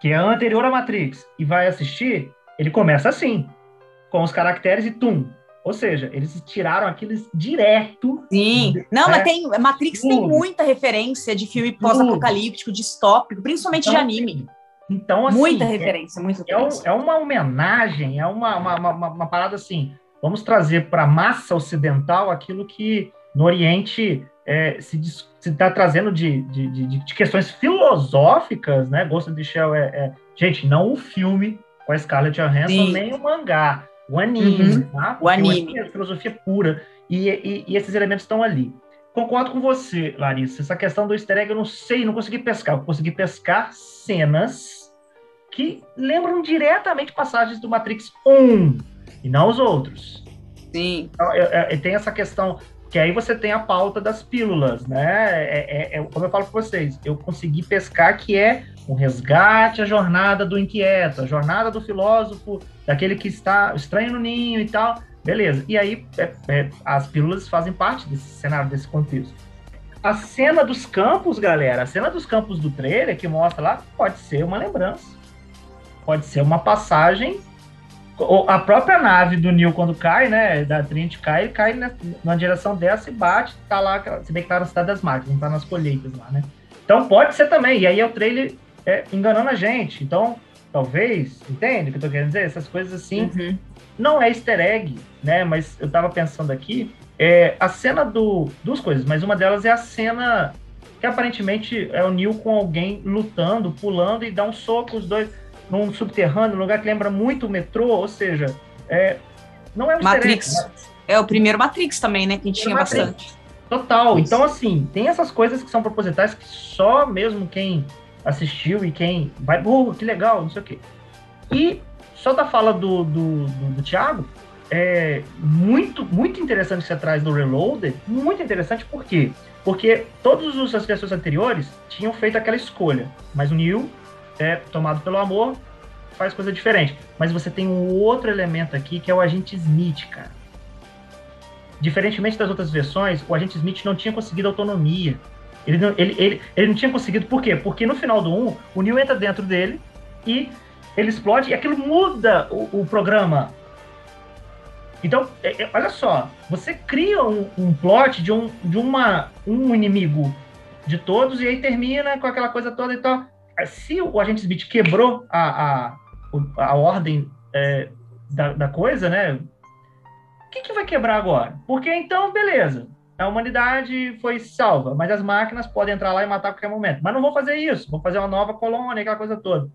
que é anterior à Matrix, e vai assistir, ele começa assim, com os caracteres e tum. Ou seja, eles tiraram aquilo direto. Sim. Não, É, mas tem. Matrix tem muita referência de filme pós-apocalíptico, distópico, principalmente de Então, anime. Então, assim, muita é- referência, muita É, um- referência. é uma homenagem, é uma, uma, uma, uma parada assim. Vamos trazer para a massa ocidental aquilo que no Oriente é, se está trazendo de, de, de, de questões filosóficas, né? Ghost in the Shell é, é- Gente, não o filme com a Scarlett Johansson, Sim. nem o mangá, o anime, Uhum. tá? O anime. é filosofia pura. E, e, e esses elementos estão ali. Concordo com você, Larissa. Essa questão do easter egg eu não sei, não consegui pescar. Eu consegui pescar cenas que lembram diretamente passagens do Matrix 1 e não os outros. Sim. Então, é- é- é- tem essa questão que aí você tem a pauta das pílulas, né? É, é- é- como eu falo para vocês, eu consegui pescar que é o resgate, a jornada do inquieto, a jornada do filósofo, daquele que está estranho no ninho e tal. Beleza. E aí é- é, as pílulas fazem parte desse cenário, desse contexto. A cena dos campos, galera, a cena dos campos do trailer que mostra lá, pode ser uma lembrança. Pode ser uma passagem. A própria nave do Neil, quando cai, né? Da Trinity cai, ele cai na, direção dessa e bate, tá lá, se bem que tá na cidade das máquinas, não tá nas colheitas lá, né? Então pode ser também. E aí é o trailer é, enganando a gente. Então, talvez, entende o que eu tô querendo dizer? Essas coisas assim, Uhum. não é easter egg, né? Mas eu tava pensando aqui, é a cena do. Duas coisas, mas uma delas é a cena que aparentemente é o Neil com alguém lutando, pulando e dá um soco, os dois num subterrâneo, num lugar que lembra muito o metrô, ou seja, é, não é um Matrix. É o primeiro Matrix também, né? Que a gente tinha Matrix. bastante. Total. Isso. Então, assim, tem essas coisas que são propositais que só mesmo quem assistiu e quem vai, oh, que legal, não sei o quê. E só da fala do, do, do, do Thiago, é muito, muito interessante que você traz no Reloaded, muito interessante por quê? Porque todas os- as pessoas anteriores tinham feito aquela escolha, mas o Neil, é, tomado pelo amor, faz coisa diferente. Mas você tem um outro elemento aqui que é o agente Smith, cara. Diferentemente das outras versões, o agente Smith não tinha conseguido autonomia. Ele não, ele, ele, ele não tinha conseguido, por quê? Porque no final do 1, o Neo entra dentro dele e ele explode e aquilo muda o, o programa. Então, é- é- olha só, você cria um, um plot de, um, de uma, um inimigo de todos e aí termina com aquela coisa toda e tal. Se o agente Smith quebrou a, a, a ordem é, da, da coisa, né? O que, que vai quebrar agora? Porque então, beleza, a humanidade foi salva, mas as máquinas podem entrar lá e matar a qualquer momento. Mas não vão fazer isso, vão fazer uma nova colônia, aquela coisa toda.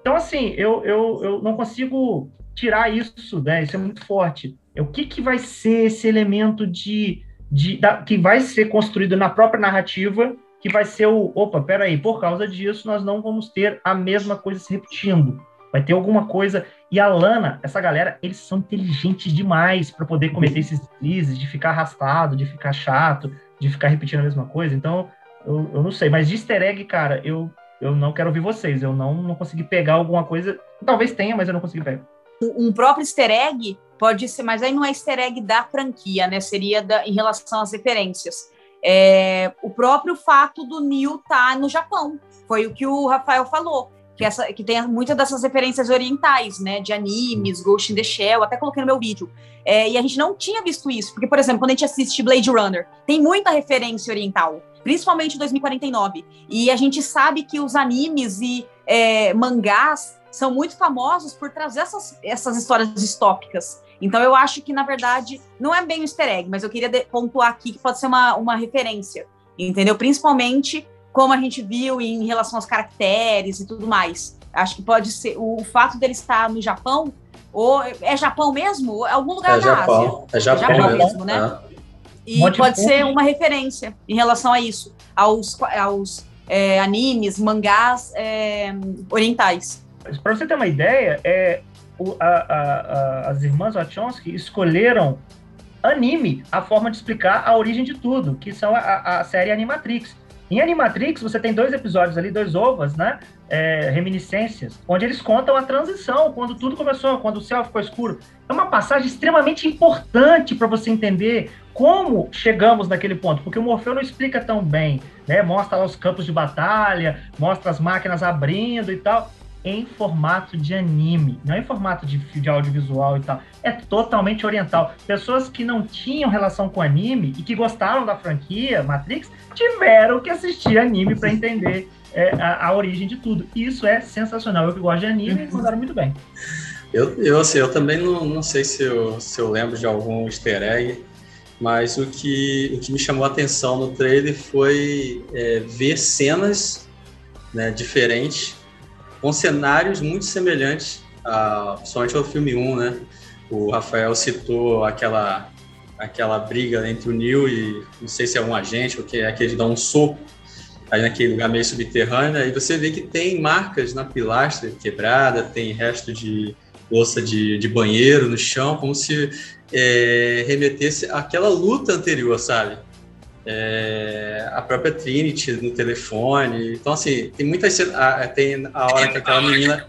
Então, assim, eu, eu, eu não consigo tirar isso, né? Isso é muito forte. É O que, que vai ser esse elemento de, de da- que vai ser construído na própria narrativa, que vai ser o, opa, peraí, por causa disso nós não vamos ter a mesma coisa se repetindo. Vai ter alguma coisa. E a Lana, essa galera, eles são inteligentes demais para poder cometer esses deslizes, de ficar arrastado, de ficar chato, de ficar repetindo a mesma coisa. Então, eu, eu não sei. Mas de easter egg, cara, eu, eu não quero ouvir vocês. Eu não, não consegui pegar alguma coisa. Talvez tenha, mas eu não consegui pegar. Um próprio easter egg pode ser, mas aí não é easter egg da franquia, né? Seria da- em relação às referências. É, o próprio fato do Neil estar no Japão. Foi o que o Rafael falou. Que, essa, que tem muitas dessas referências orientais, né? De animes, Ghost in the Shell, até coloquei no meu vídeo. É, e a gente não tinha visto isso, porque, por exemplo, quando a gente assiste Blade Runner, tem muita referência oriental, principalmente 2049. E a gente sabe que os animes e é, mangás são muito famosos por trazer essas, essas histórias distópicas. Então eu acho que, na verdade, não é bem um easter egg, mas eu queria de- pontuar aqui que pode ser uma, uma referência, entendeu? Principalmente como a gente viu em relação aos caracteres e tudo mais. Acho que pode ser o, o fato dele estar no Japão, ou é Japão mesmo? É algum lugar É da Japão, é Ásia. Japão, Japão mesmo. mesmo, né? É. E Monte pode ser uma referência em relação a isso, aos, aos é, animes, mangás é, orientais. Para você ter uma ideia, é, o- a- a- as irmãs Wachowski escolheram anime a forma de explicar a origem de tudo, que são a, a série Animatrix. Em Animatrix, você tem dois episódios ali, dois ovas, né? É, reminiscências, onde eles contam a transição, quando tudo começou, quando o céu ficou escuro. É uma passagem extremamente importante para você entender como chegamos naquele ponto, porque o Morfeu não explica tão bem, né? Mostra lá os campos de batalha, mostra as máquinas abrindo e tal em formato de anime, não em formato de, de audiovisual e tal. É totalmente oriental. Pessoas que não tinham relação com anime e que gostaram da franquia Matrix tiveram que assistir anime para entender é, a, a origem de tudo. Isso é sensacional. Eu que gosto de anime, eles mandaram muito bem. Eu, eu, assim, eu também não, não sei se eu, se eu lembro de algum easter egg, mas o que, o que me chamou a atenção no trailer foi é, ver cenas né, diferentes, com cenários muito semelhantes, a, principalmente ao filme 1, né? O Rafael citou aquela, aquela briga entre o Neil e não sei se é um agente, porque é que eles dão um soco aí naquele lugar meio subterrâneo, aí você vê que tem marcas na pilastra quebrada, tem resto de louça de, de banheiro no chão, como se é, remetesse àquela luta anterior, sabe? É, a própria Trinity no telefone. Então, assim, tem muitas ah, Tem a hora que aquela menina.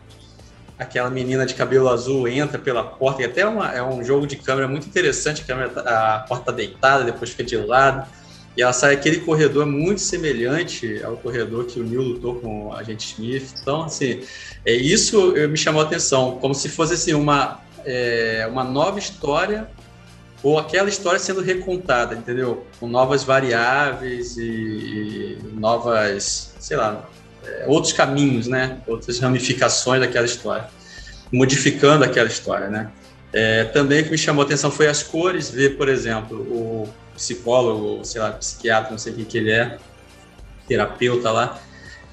Aquela menina de cabelo azul entra pela porta, e até uma- é um jogo de câmera muito interessante. A, câmera, tá- a porta tá deitada, depois fica de lado, e ela sai aquele corredor muito semelhante ao corredor que o Neil lutou com o agente Smith. Então, assim, é, isso me chamou a atenção, como se fosse assim, uma, é, uma nova história ou aquela história sendo recontada, entendeu? Com novas variáveis e, novas, sei lá, é, outros caminhos, né? Outras ramificações daquela história, modificando aquela história, né? É, também o que me chamou a atenção foi as cores, ver, por exemplo, o psicólogo, sei lá, psiquiatra, não sei o que, que ele é, terapeuta lá,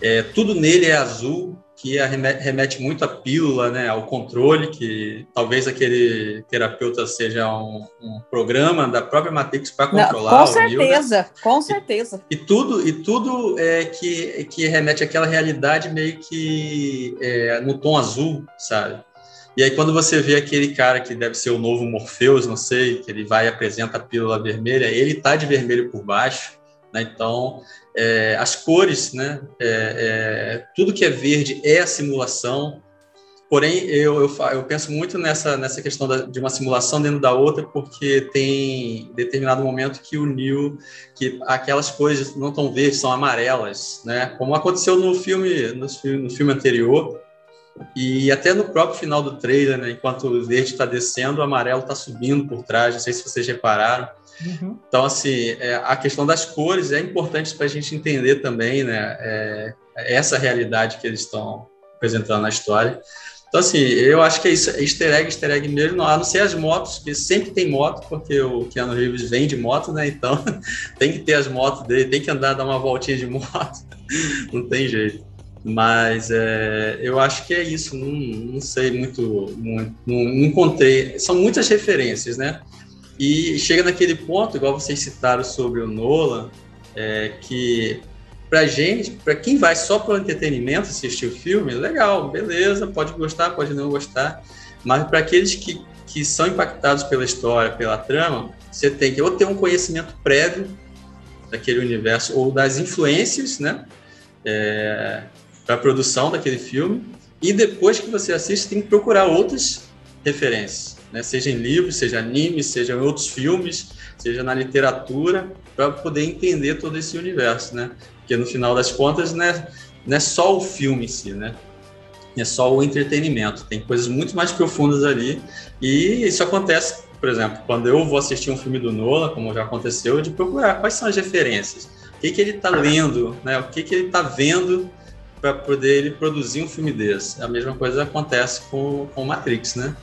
é, tudo nele é azul, que remete muito à pílula, né, ao controle, que talvez aquele terapeuta seja um, um programa da própria Matrix para controlar. Não, com certeza, Neo, né? com certeza. E, e, tudo, e tudo é que, que remete àquela realidade meio que é, no tom azul, sabe? E aí quando você vê aquele cara que deve ser o novo Morpheus, não sei, que ele vai e apresenta a pílula vermelha, ele tá de vermelho por baixo, né? Então é, as cores, né? É, é, tudo que é verde é a simulação. Porém, eu, eu, eu penso muito nessa, nessa questão da, de uma simulação dentro da outra, porque tem determinado momento que o Neo, que aquelas coisas não tão verdes, são amarelas, né? Como aconteceu no filme, no, no filme anterior, e até no próprio final do trailer, né, enquanto o verde está descendo, o amarelo está subindo por trás. Não sei se vocês repararam. Uhum. Então, assim, é, a questão das cores é importante para a gente entender também, né? É, essa realidade que eles estão apresentando na história. Então, assim, eu acho que é isso, é easter egg, easter egg mesmo, a não ser as motos, que sempre tem moto, porque o Keanu Reeves vem de moto, né? Então, tem que ter as motos dele, tem que andar, dar uma voltinha de moto, não tem jeito. Mas é, eu acho que é isso, não, não sei muito, muito não, não encontrei. São muitas referências, né? E chega naquele ponto, igual vocês citaram sobre o Nolan, é, que pra gente, para quem vai só para o entretenimento assistir o filme, legal, beleza, pode gostar, pode não gostar, mas para aqueles que, que são impactados pela história, pela trama, você tem que ou ter um conhecimento prévio daquele universo ou das influências, né, é, para a produção daquele filme, e depois que você assiste, tem que procurar outras referências né? seja em livros, seja anime, seja em outros filmes, seja na literatura, para poder entender todo esse universo, né? Porque no final das contas, né, não é só o filme em si, né? É só o entretenimento, tem coisas muito mais profundas ali. E isso acontece, por exemplo, quando eu vou assistir um filme do Nolan, como já aconteceu, de procurar quais são as referências, o que, que ele está lendo, né? o que, que ele está vendo para poder ele produzir um filme desse. A mesma coisa acontece com, com Matrix, né?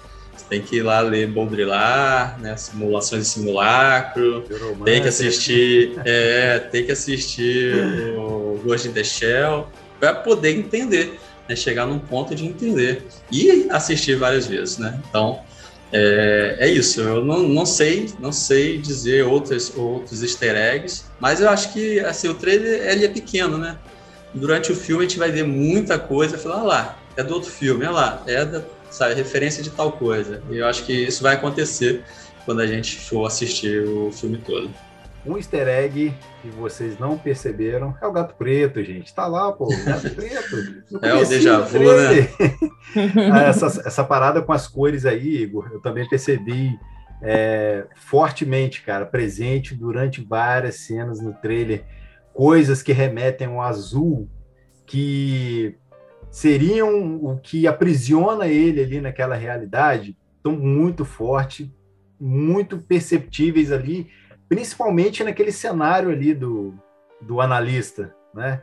Tem que ir lá ler Baudrillard, né, simulações de simulacro, tem que assistir, é, tem que assistir o Ghost in the Shell para poder entender, né, chegar num ponto de entender e assistir várias vezes, né? Então é, é isso. Eu não, não sei, não sei dizer outros outros Easter eggs, mas eu acho que assim o trailer ele é pequeno, né? Durante o filme a gente vai ver muita coisa, falar ah lá, é do outro filme, é lá, é da sabe, referência de tal coisa. E eu acho que isso vai acontecer quando a gente for assistir o filme todo. Um easter egg que vocês não perceberam é o gato preto, gente. Tá lá, pô, o gato preto. é o déjà vu, né? Ah, essa, essa parada com as cores aí, Igor, eu também percebi é, fortemente, cara, presente durante várias cenas no trailer. Coisas que remetem ao azul, que seriam o que aprisiona ele ali naquela realidade, estão muito forte, muito perceptíveis ali, principalmente naquele cenário ali do, do analista, né?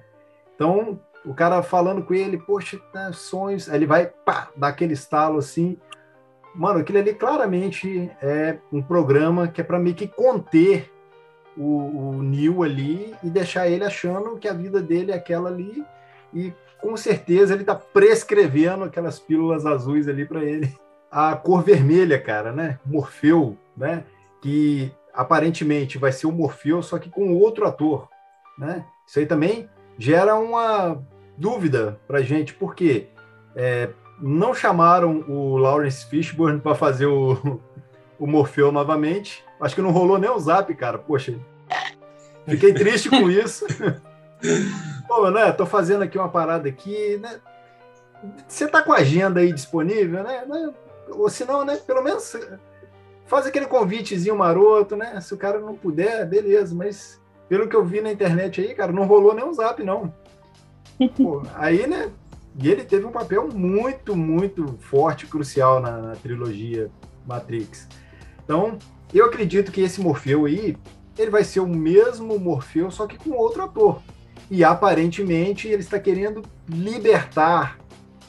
Então, o cara falando com ele, poxa, né, sonhos, ele vai, pá, dar aquele estalo assim. Mano, aquilo ali claramente é um programa que é para meio que conter o, o Neil ali e deixar ele achando que a vida dele é aquela ali e com certeza ele está prescrevendo aquelas pílulas azuis ali para ele. A cor vermelha, cara, né? Morfeu, né? Que aparentemente vai ser o Morfeu, só que com outro ator, né? Isso aí também gera uma dúvida para gente, porque é, não chamaram o Lawrence Fishburne para fazer o, o Morfeu novamente. Acho que não rolou nem o zap, cara. Poxa, fiquei triste com isso. Pô, né? Tô fazendo aqui uma parada aqui, né? Você tá com a agenda aí disponível, né? né? Ou se não, né? Pelo menos faz aquele convitezinho maroto, né? Se o cara não puder, beleza, mas pelo que eu vi na internet aí, cara, não rolou nem um zap, não. Pô, aí, né? E ele teve um papel muito, muito forte, crucial na, na trilogia Matrix. Então, eu acredito que esse Morfeu aí, ele vai ser o mesmo Morfeu, só que com outro ator. E aparentemente ele está querendo libertar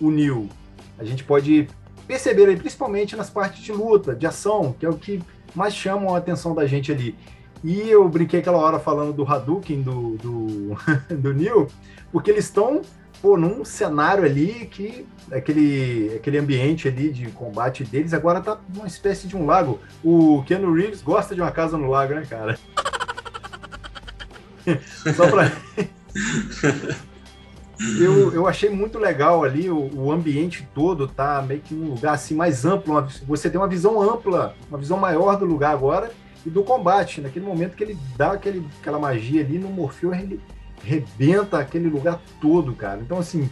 o Neo. A gente pode perceber aí, principalmente nas partes de luta, de ação, que é o que mais chamam a atenção da gente ali. E eu brinquei aquela hora falando do Hadouken do, do, do porque eles estão pô, num cenário ali que aquele, aquele ambiente ali de combate deles agora tá uma espécie de um lago. O Keanu Reeves gosta de uma casa no lago, né, cara? Só pra. eu, eu achei muito legal ali, o, o, ambiente todo tá meio que um lugar assim mais amplo. Uma, você tem uma visão ampla, uma visão maior do lugar agora e do combate. Naquele momento que ele dá aquele, aquela magia ali no Morfeu, ele rebenta aquele lugar todo, cara. Então, assim,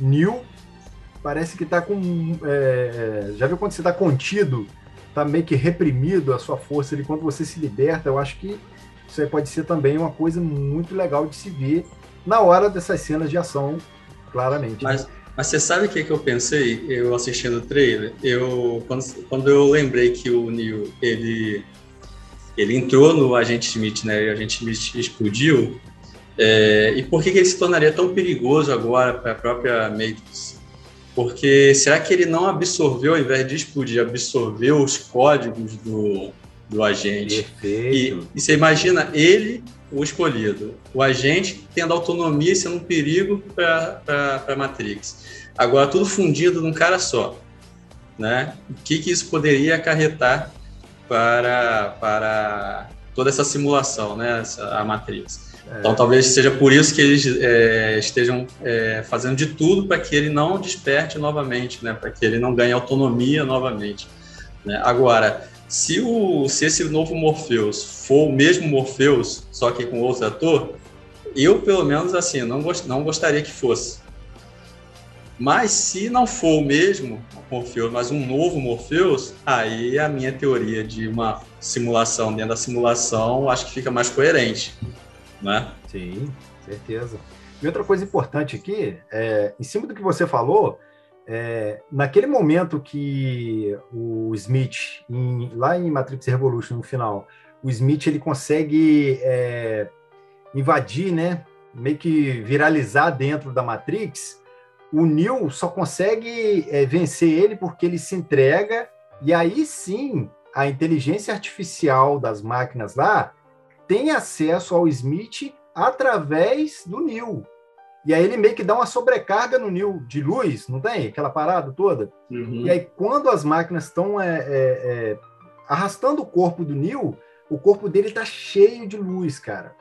Neil parece que tá com. É, é, já viu quando você tá contido, tá meio que reprimido a sua força ali, quando você se liberta, eu acho que isso aí pode ser também uma coisa muito legal de se ver na hora dessas cenas de ação, claramente. Mas, mas você sabe o que, que eu pensei, eu assistindo o trailer? Eu, quando, quando eu lembrei que o Neil, ele, ele entrou no Agente Smith, né, e o Agente Smith explodiu, é, e por que, que ele se tornaria tão perigoso agora para a própria Matrix? Porque será que ele não absorveu, ao invés de explodir, absorveu os códigos do, do agente? Perfeito. E, e você imagina ele, o escolhido, o agente tendo autonomia e sendo um perigo para a Matrix. Agora, tudo fundido num cara só. Né? O que, que isso poderia acarretar para, para toda essa simulação, né? Essa, a Matrix? Então, talvez seja por isso que eles é, estejam é, fazendo de tudo para que ele não desperte novamente, né? Para que ele não ganhe autonomia novamente. Né? Agora, se, o, se esse novo Morpheus for o mesmo Morpheus, só que com outro ator, eu, pelo menos, assim, não, gost, não gostaria que fosse. Mas se não for o mesmo Morpheus, mas um novo Morpheus, aí a minha teoria de uma simulação dentro da simulação acho que fica mais coerente né? Sim, certeza. E outra coisa importante aqui, é, em cima do que você falou, é, naquele momento que o Smith, em, lá em Matrix Revolution, no final, o Smith ele consegue é, invadir, né, meio que viralizar dentro da Matrix, o Neo só consegue é, vencer ele porque ele se entrega, e aí sim a inteligência artificial das máquinas lá tem acesso ao Smith através do Neil. E aí ele meio que dá uma sobrecarga no Neil de luz, não tem? Aquela parada toda. Uhum. E aí, quando as máquinas estão é, é, é, arrastando o corpo do Neil, o corpo dele tá cheio de luz, cara.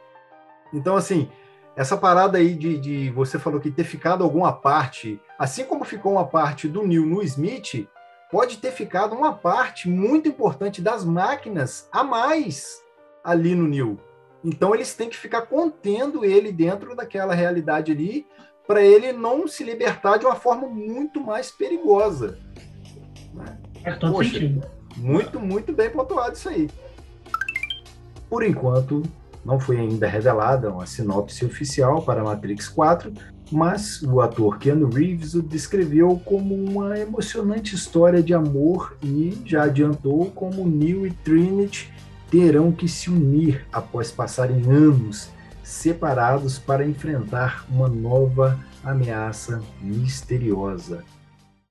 Então, assim, essa parada aí de, de você falou que ter ficado alguma parte, assim como ficou uma parte do Neil no Smith, pode ter ficado uma parte muito importante das máquinas a mais ali no Neil. Então eles têm que ficar contendo ele dentro daquela realidade ali para ele não se libertar de uma forma muito mais perigosa. Faz todo Poxa, sentido. Muito, muito bem pontuado isso aí. Por enquanto, não foi ainda revelada uma sinopse oficial para Matrix 4, mas o ator Keanu Reeves o descreveu como uma emocionante história de amor e já adiantou como Neo e Trinity terão que se unir após passarem anos separados para enfrentar uma nova ameaça misteriosa.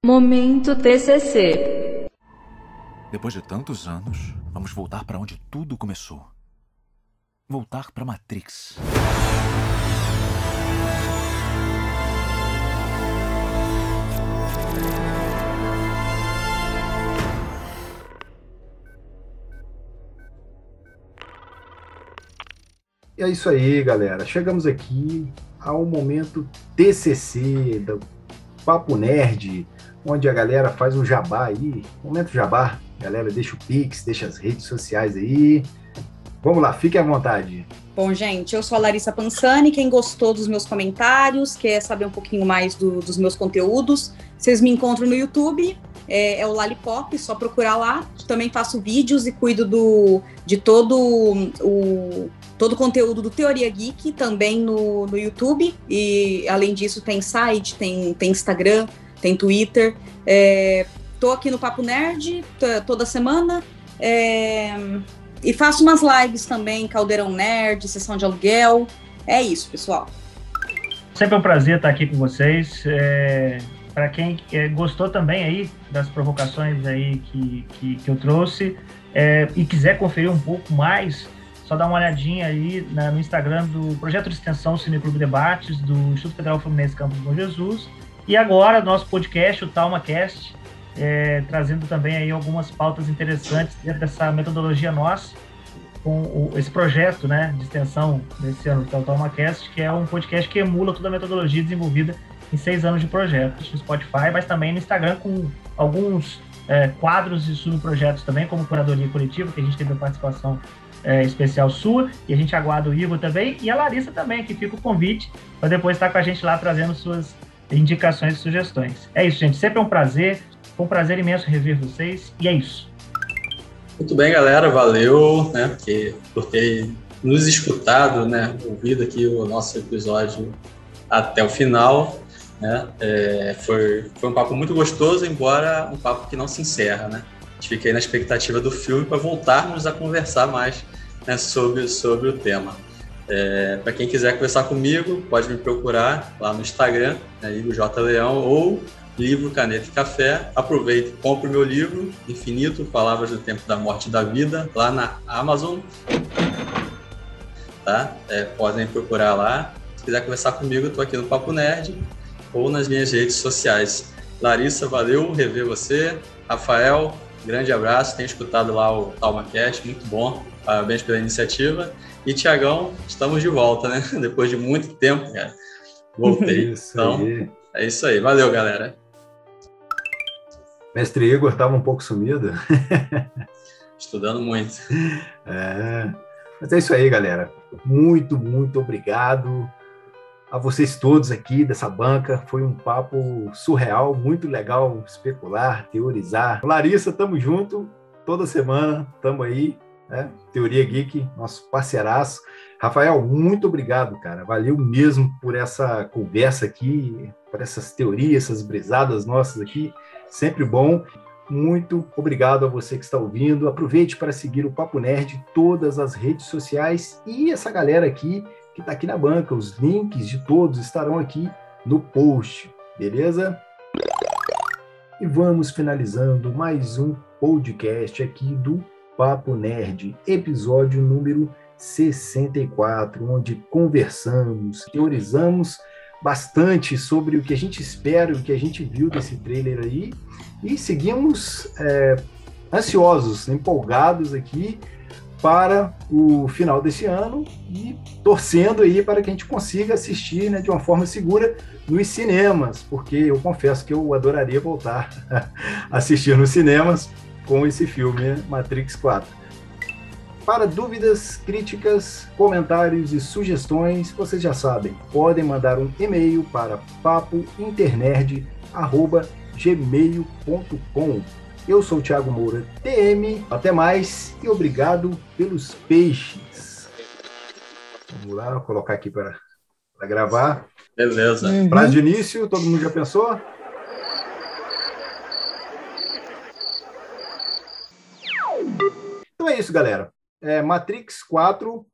Momento TCC. Depois de tantos anos, vamos voltar para onde tudo começou. Voltar para Matrix. E é isso aí, galera. Chegamos aqui ao momento TCC, do Papo Nerd, onde a galera faz um jabá aí. Momento jabá. Galera, deixa o Pix, deixa as redes sociais aí. Vamos lá, fique à vontade. Bom, gente, eu sou a Larissa Pansani. Quem gostou dos meus comentários, quer saber um pouquinho mais do, dos meus conteúdos, vocês me encontram no YouTube, é, é, o Lollipop, só procurar lá. Também faço vídeos e cuido do, de todo o, todo o conteúdo do Teoria Geek também no, no YouTube. E além disso, tem site, tem, tem Instagram, tem Twitter. É, tô aqui no Papo Nerd toda semana. É, e faço umas lives também, Caldeirão Nerd, Sessão de Aluguel. É isso, pessoal. Sempre é um prazer estar aqui com vocês. É, Para quem é, gostou também aí das provocações aí que, que, que eu trouxe é, e quiser conferir um pouco mais, só dá uma olhadinha aí na- no Instagram do Projeto de Extensão Cineclube Debates, do Instituto Federal Fluminense Campos Bom Jesus. E agora, nosso podcast, o TalmaCast, é, trazendo também aí algumas pautas interessantes dentro dessa metodologia nossa, com o- esse projeto né, de extensão desse ano, que é o TalmaCast, que é um podcast que emula toda a metodologia desenvolvida em seis anos de projeto no Spotify, mas também no Instagram com alguns é, quadros e subprojetos também, como curadoria coletiva, que a gente teve a participação é, especial sua, e a gente aguarda o Igor também, e a Larissa também, que fica o convite para depois estar com a gente lá trazendo suas indicações e sugestões. É isso, gente. Sempre é um prazer. Foi um prazer imenso rever vocês. E é isso. Muito bem, galera, valeu, né, porque, por ter nos escutado, né, ouvido aqui o nosso episódio até o final, né, é, foi, foi um papo muito gostoso, embora um papo que não se encerra, né, gente fica aí na expectativa do filme para voltarmos a conversar mais né, sobre, sobre o tema. É, para quem quiser conversar comigo, pode me procurar lá no Instagram, né, Igor J. Leão, ou livro, caneta e café. Aproveite, compre meu livro, Infinito, Palavras do Tempo da Morte e da Vida, lá na Amazon. Tá? É, podem procurar lá. Se quiser conversar comigo, tô aqui no Papo Nerd ou nas minhas redes sociais. Larissa, valeu rever você. Rafael, grande abraço. Tenho escutado lá o TalmaCast, muito bom. Parabéns pela iniciativa. E Tiagão, estamos de volta, né? Depois de muito tempo, cara. Voltei. Isso então, aí. é isso aí. Valeu, galera. Mestre Igor estava um pouco sumido. Estudando muito. É. Mas é isso aí, galera. Muito, muito obrigado a vocês todos aqui dessa banca. Foi um papo surreal, muito legal especular, teorizar. Larissa, tamo junto. Toda semana, tamo aí. Né? Teoria Geek, nosso parceiraço. Rafael, muito obrigado, cara. Valeu mesmo por essa conversa aqui, por essas teorias, essas brisadas nossas aqui. Sempre bom. Muito obrigado a você que está ouvindo. Aproveite para seguir o Papo Nerd em todas as redes sociais e essa galera aqui que está aqui na banca. Os links de todos estarão aqui no post, beleza? E vamos finalizando mais um podcast aqui do Papo Nerd, episódio número 64, onde conversamos, teorizamos bastante sobre o que a gente espera, o que a gente viu desse trailer aí, e seguimos é, ansiosos, empolgados aqui para o final desse ano e torcendo aí para que a gente consiga assistir né, de uma forma segura nos cinemas, porque eu confesso que eu adoraria voltar a assistir nos cinemas com esse filme, né, Matrix 4. Para dúvidas, críticas, comentários e sugestões, vocês já sabem, podem mandar um e-mail para papointernet@gmail.com. Eu sou o Thiago Moura, TM. Até mais e obrigado pelos peixes. Vamos lá, vou colocar aqui para gravar. Beleza. Uhum. Frase de início, todo mundo já pensou? Então é isso, galera. É, Matrix 4.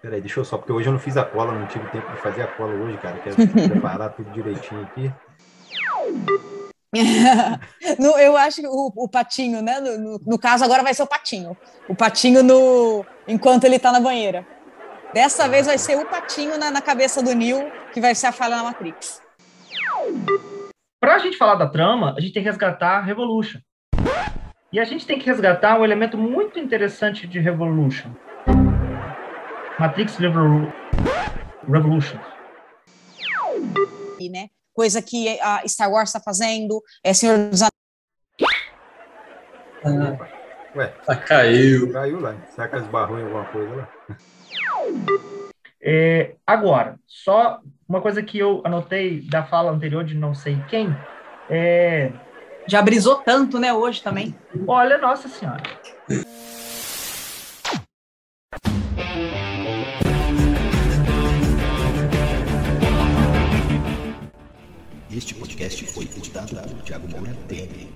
Peraí, deixa eu só, porque hoje eu não fiz a cola, não tive tempo de fazer a cola hoje, cara. Quero preparar tudo direitinho aqui. No- eu acho que o, o patinho, né? No, no- no caso, agora vai ser o patinho. O patinho no enquanto ele tá na banheira. Dessa vez vai ser o patinho na, na cabeça do Neo, que vai ser a falha na Matrix. Pra gente falar da trama, a gente tem que resgatar Revolution. E a gente tem que resgatar um elemento muito interessante de Revolution. Matrix Revolu- Revolution. E, né? Coisa que a Star Wars está fazendo, é Senhor dos Anéis. Ué, Ah, caiu. caiu lá. Será que esbarrou em alguma coisa lá? É, agora, só uma coisa que eu anotei da fala anterior de não sei quem. É, Já brisou tanto, né, hoje também. olha, nossa senhora. Este podcast foi editado por Thiago Moura TN.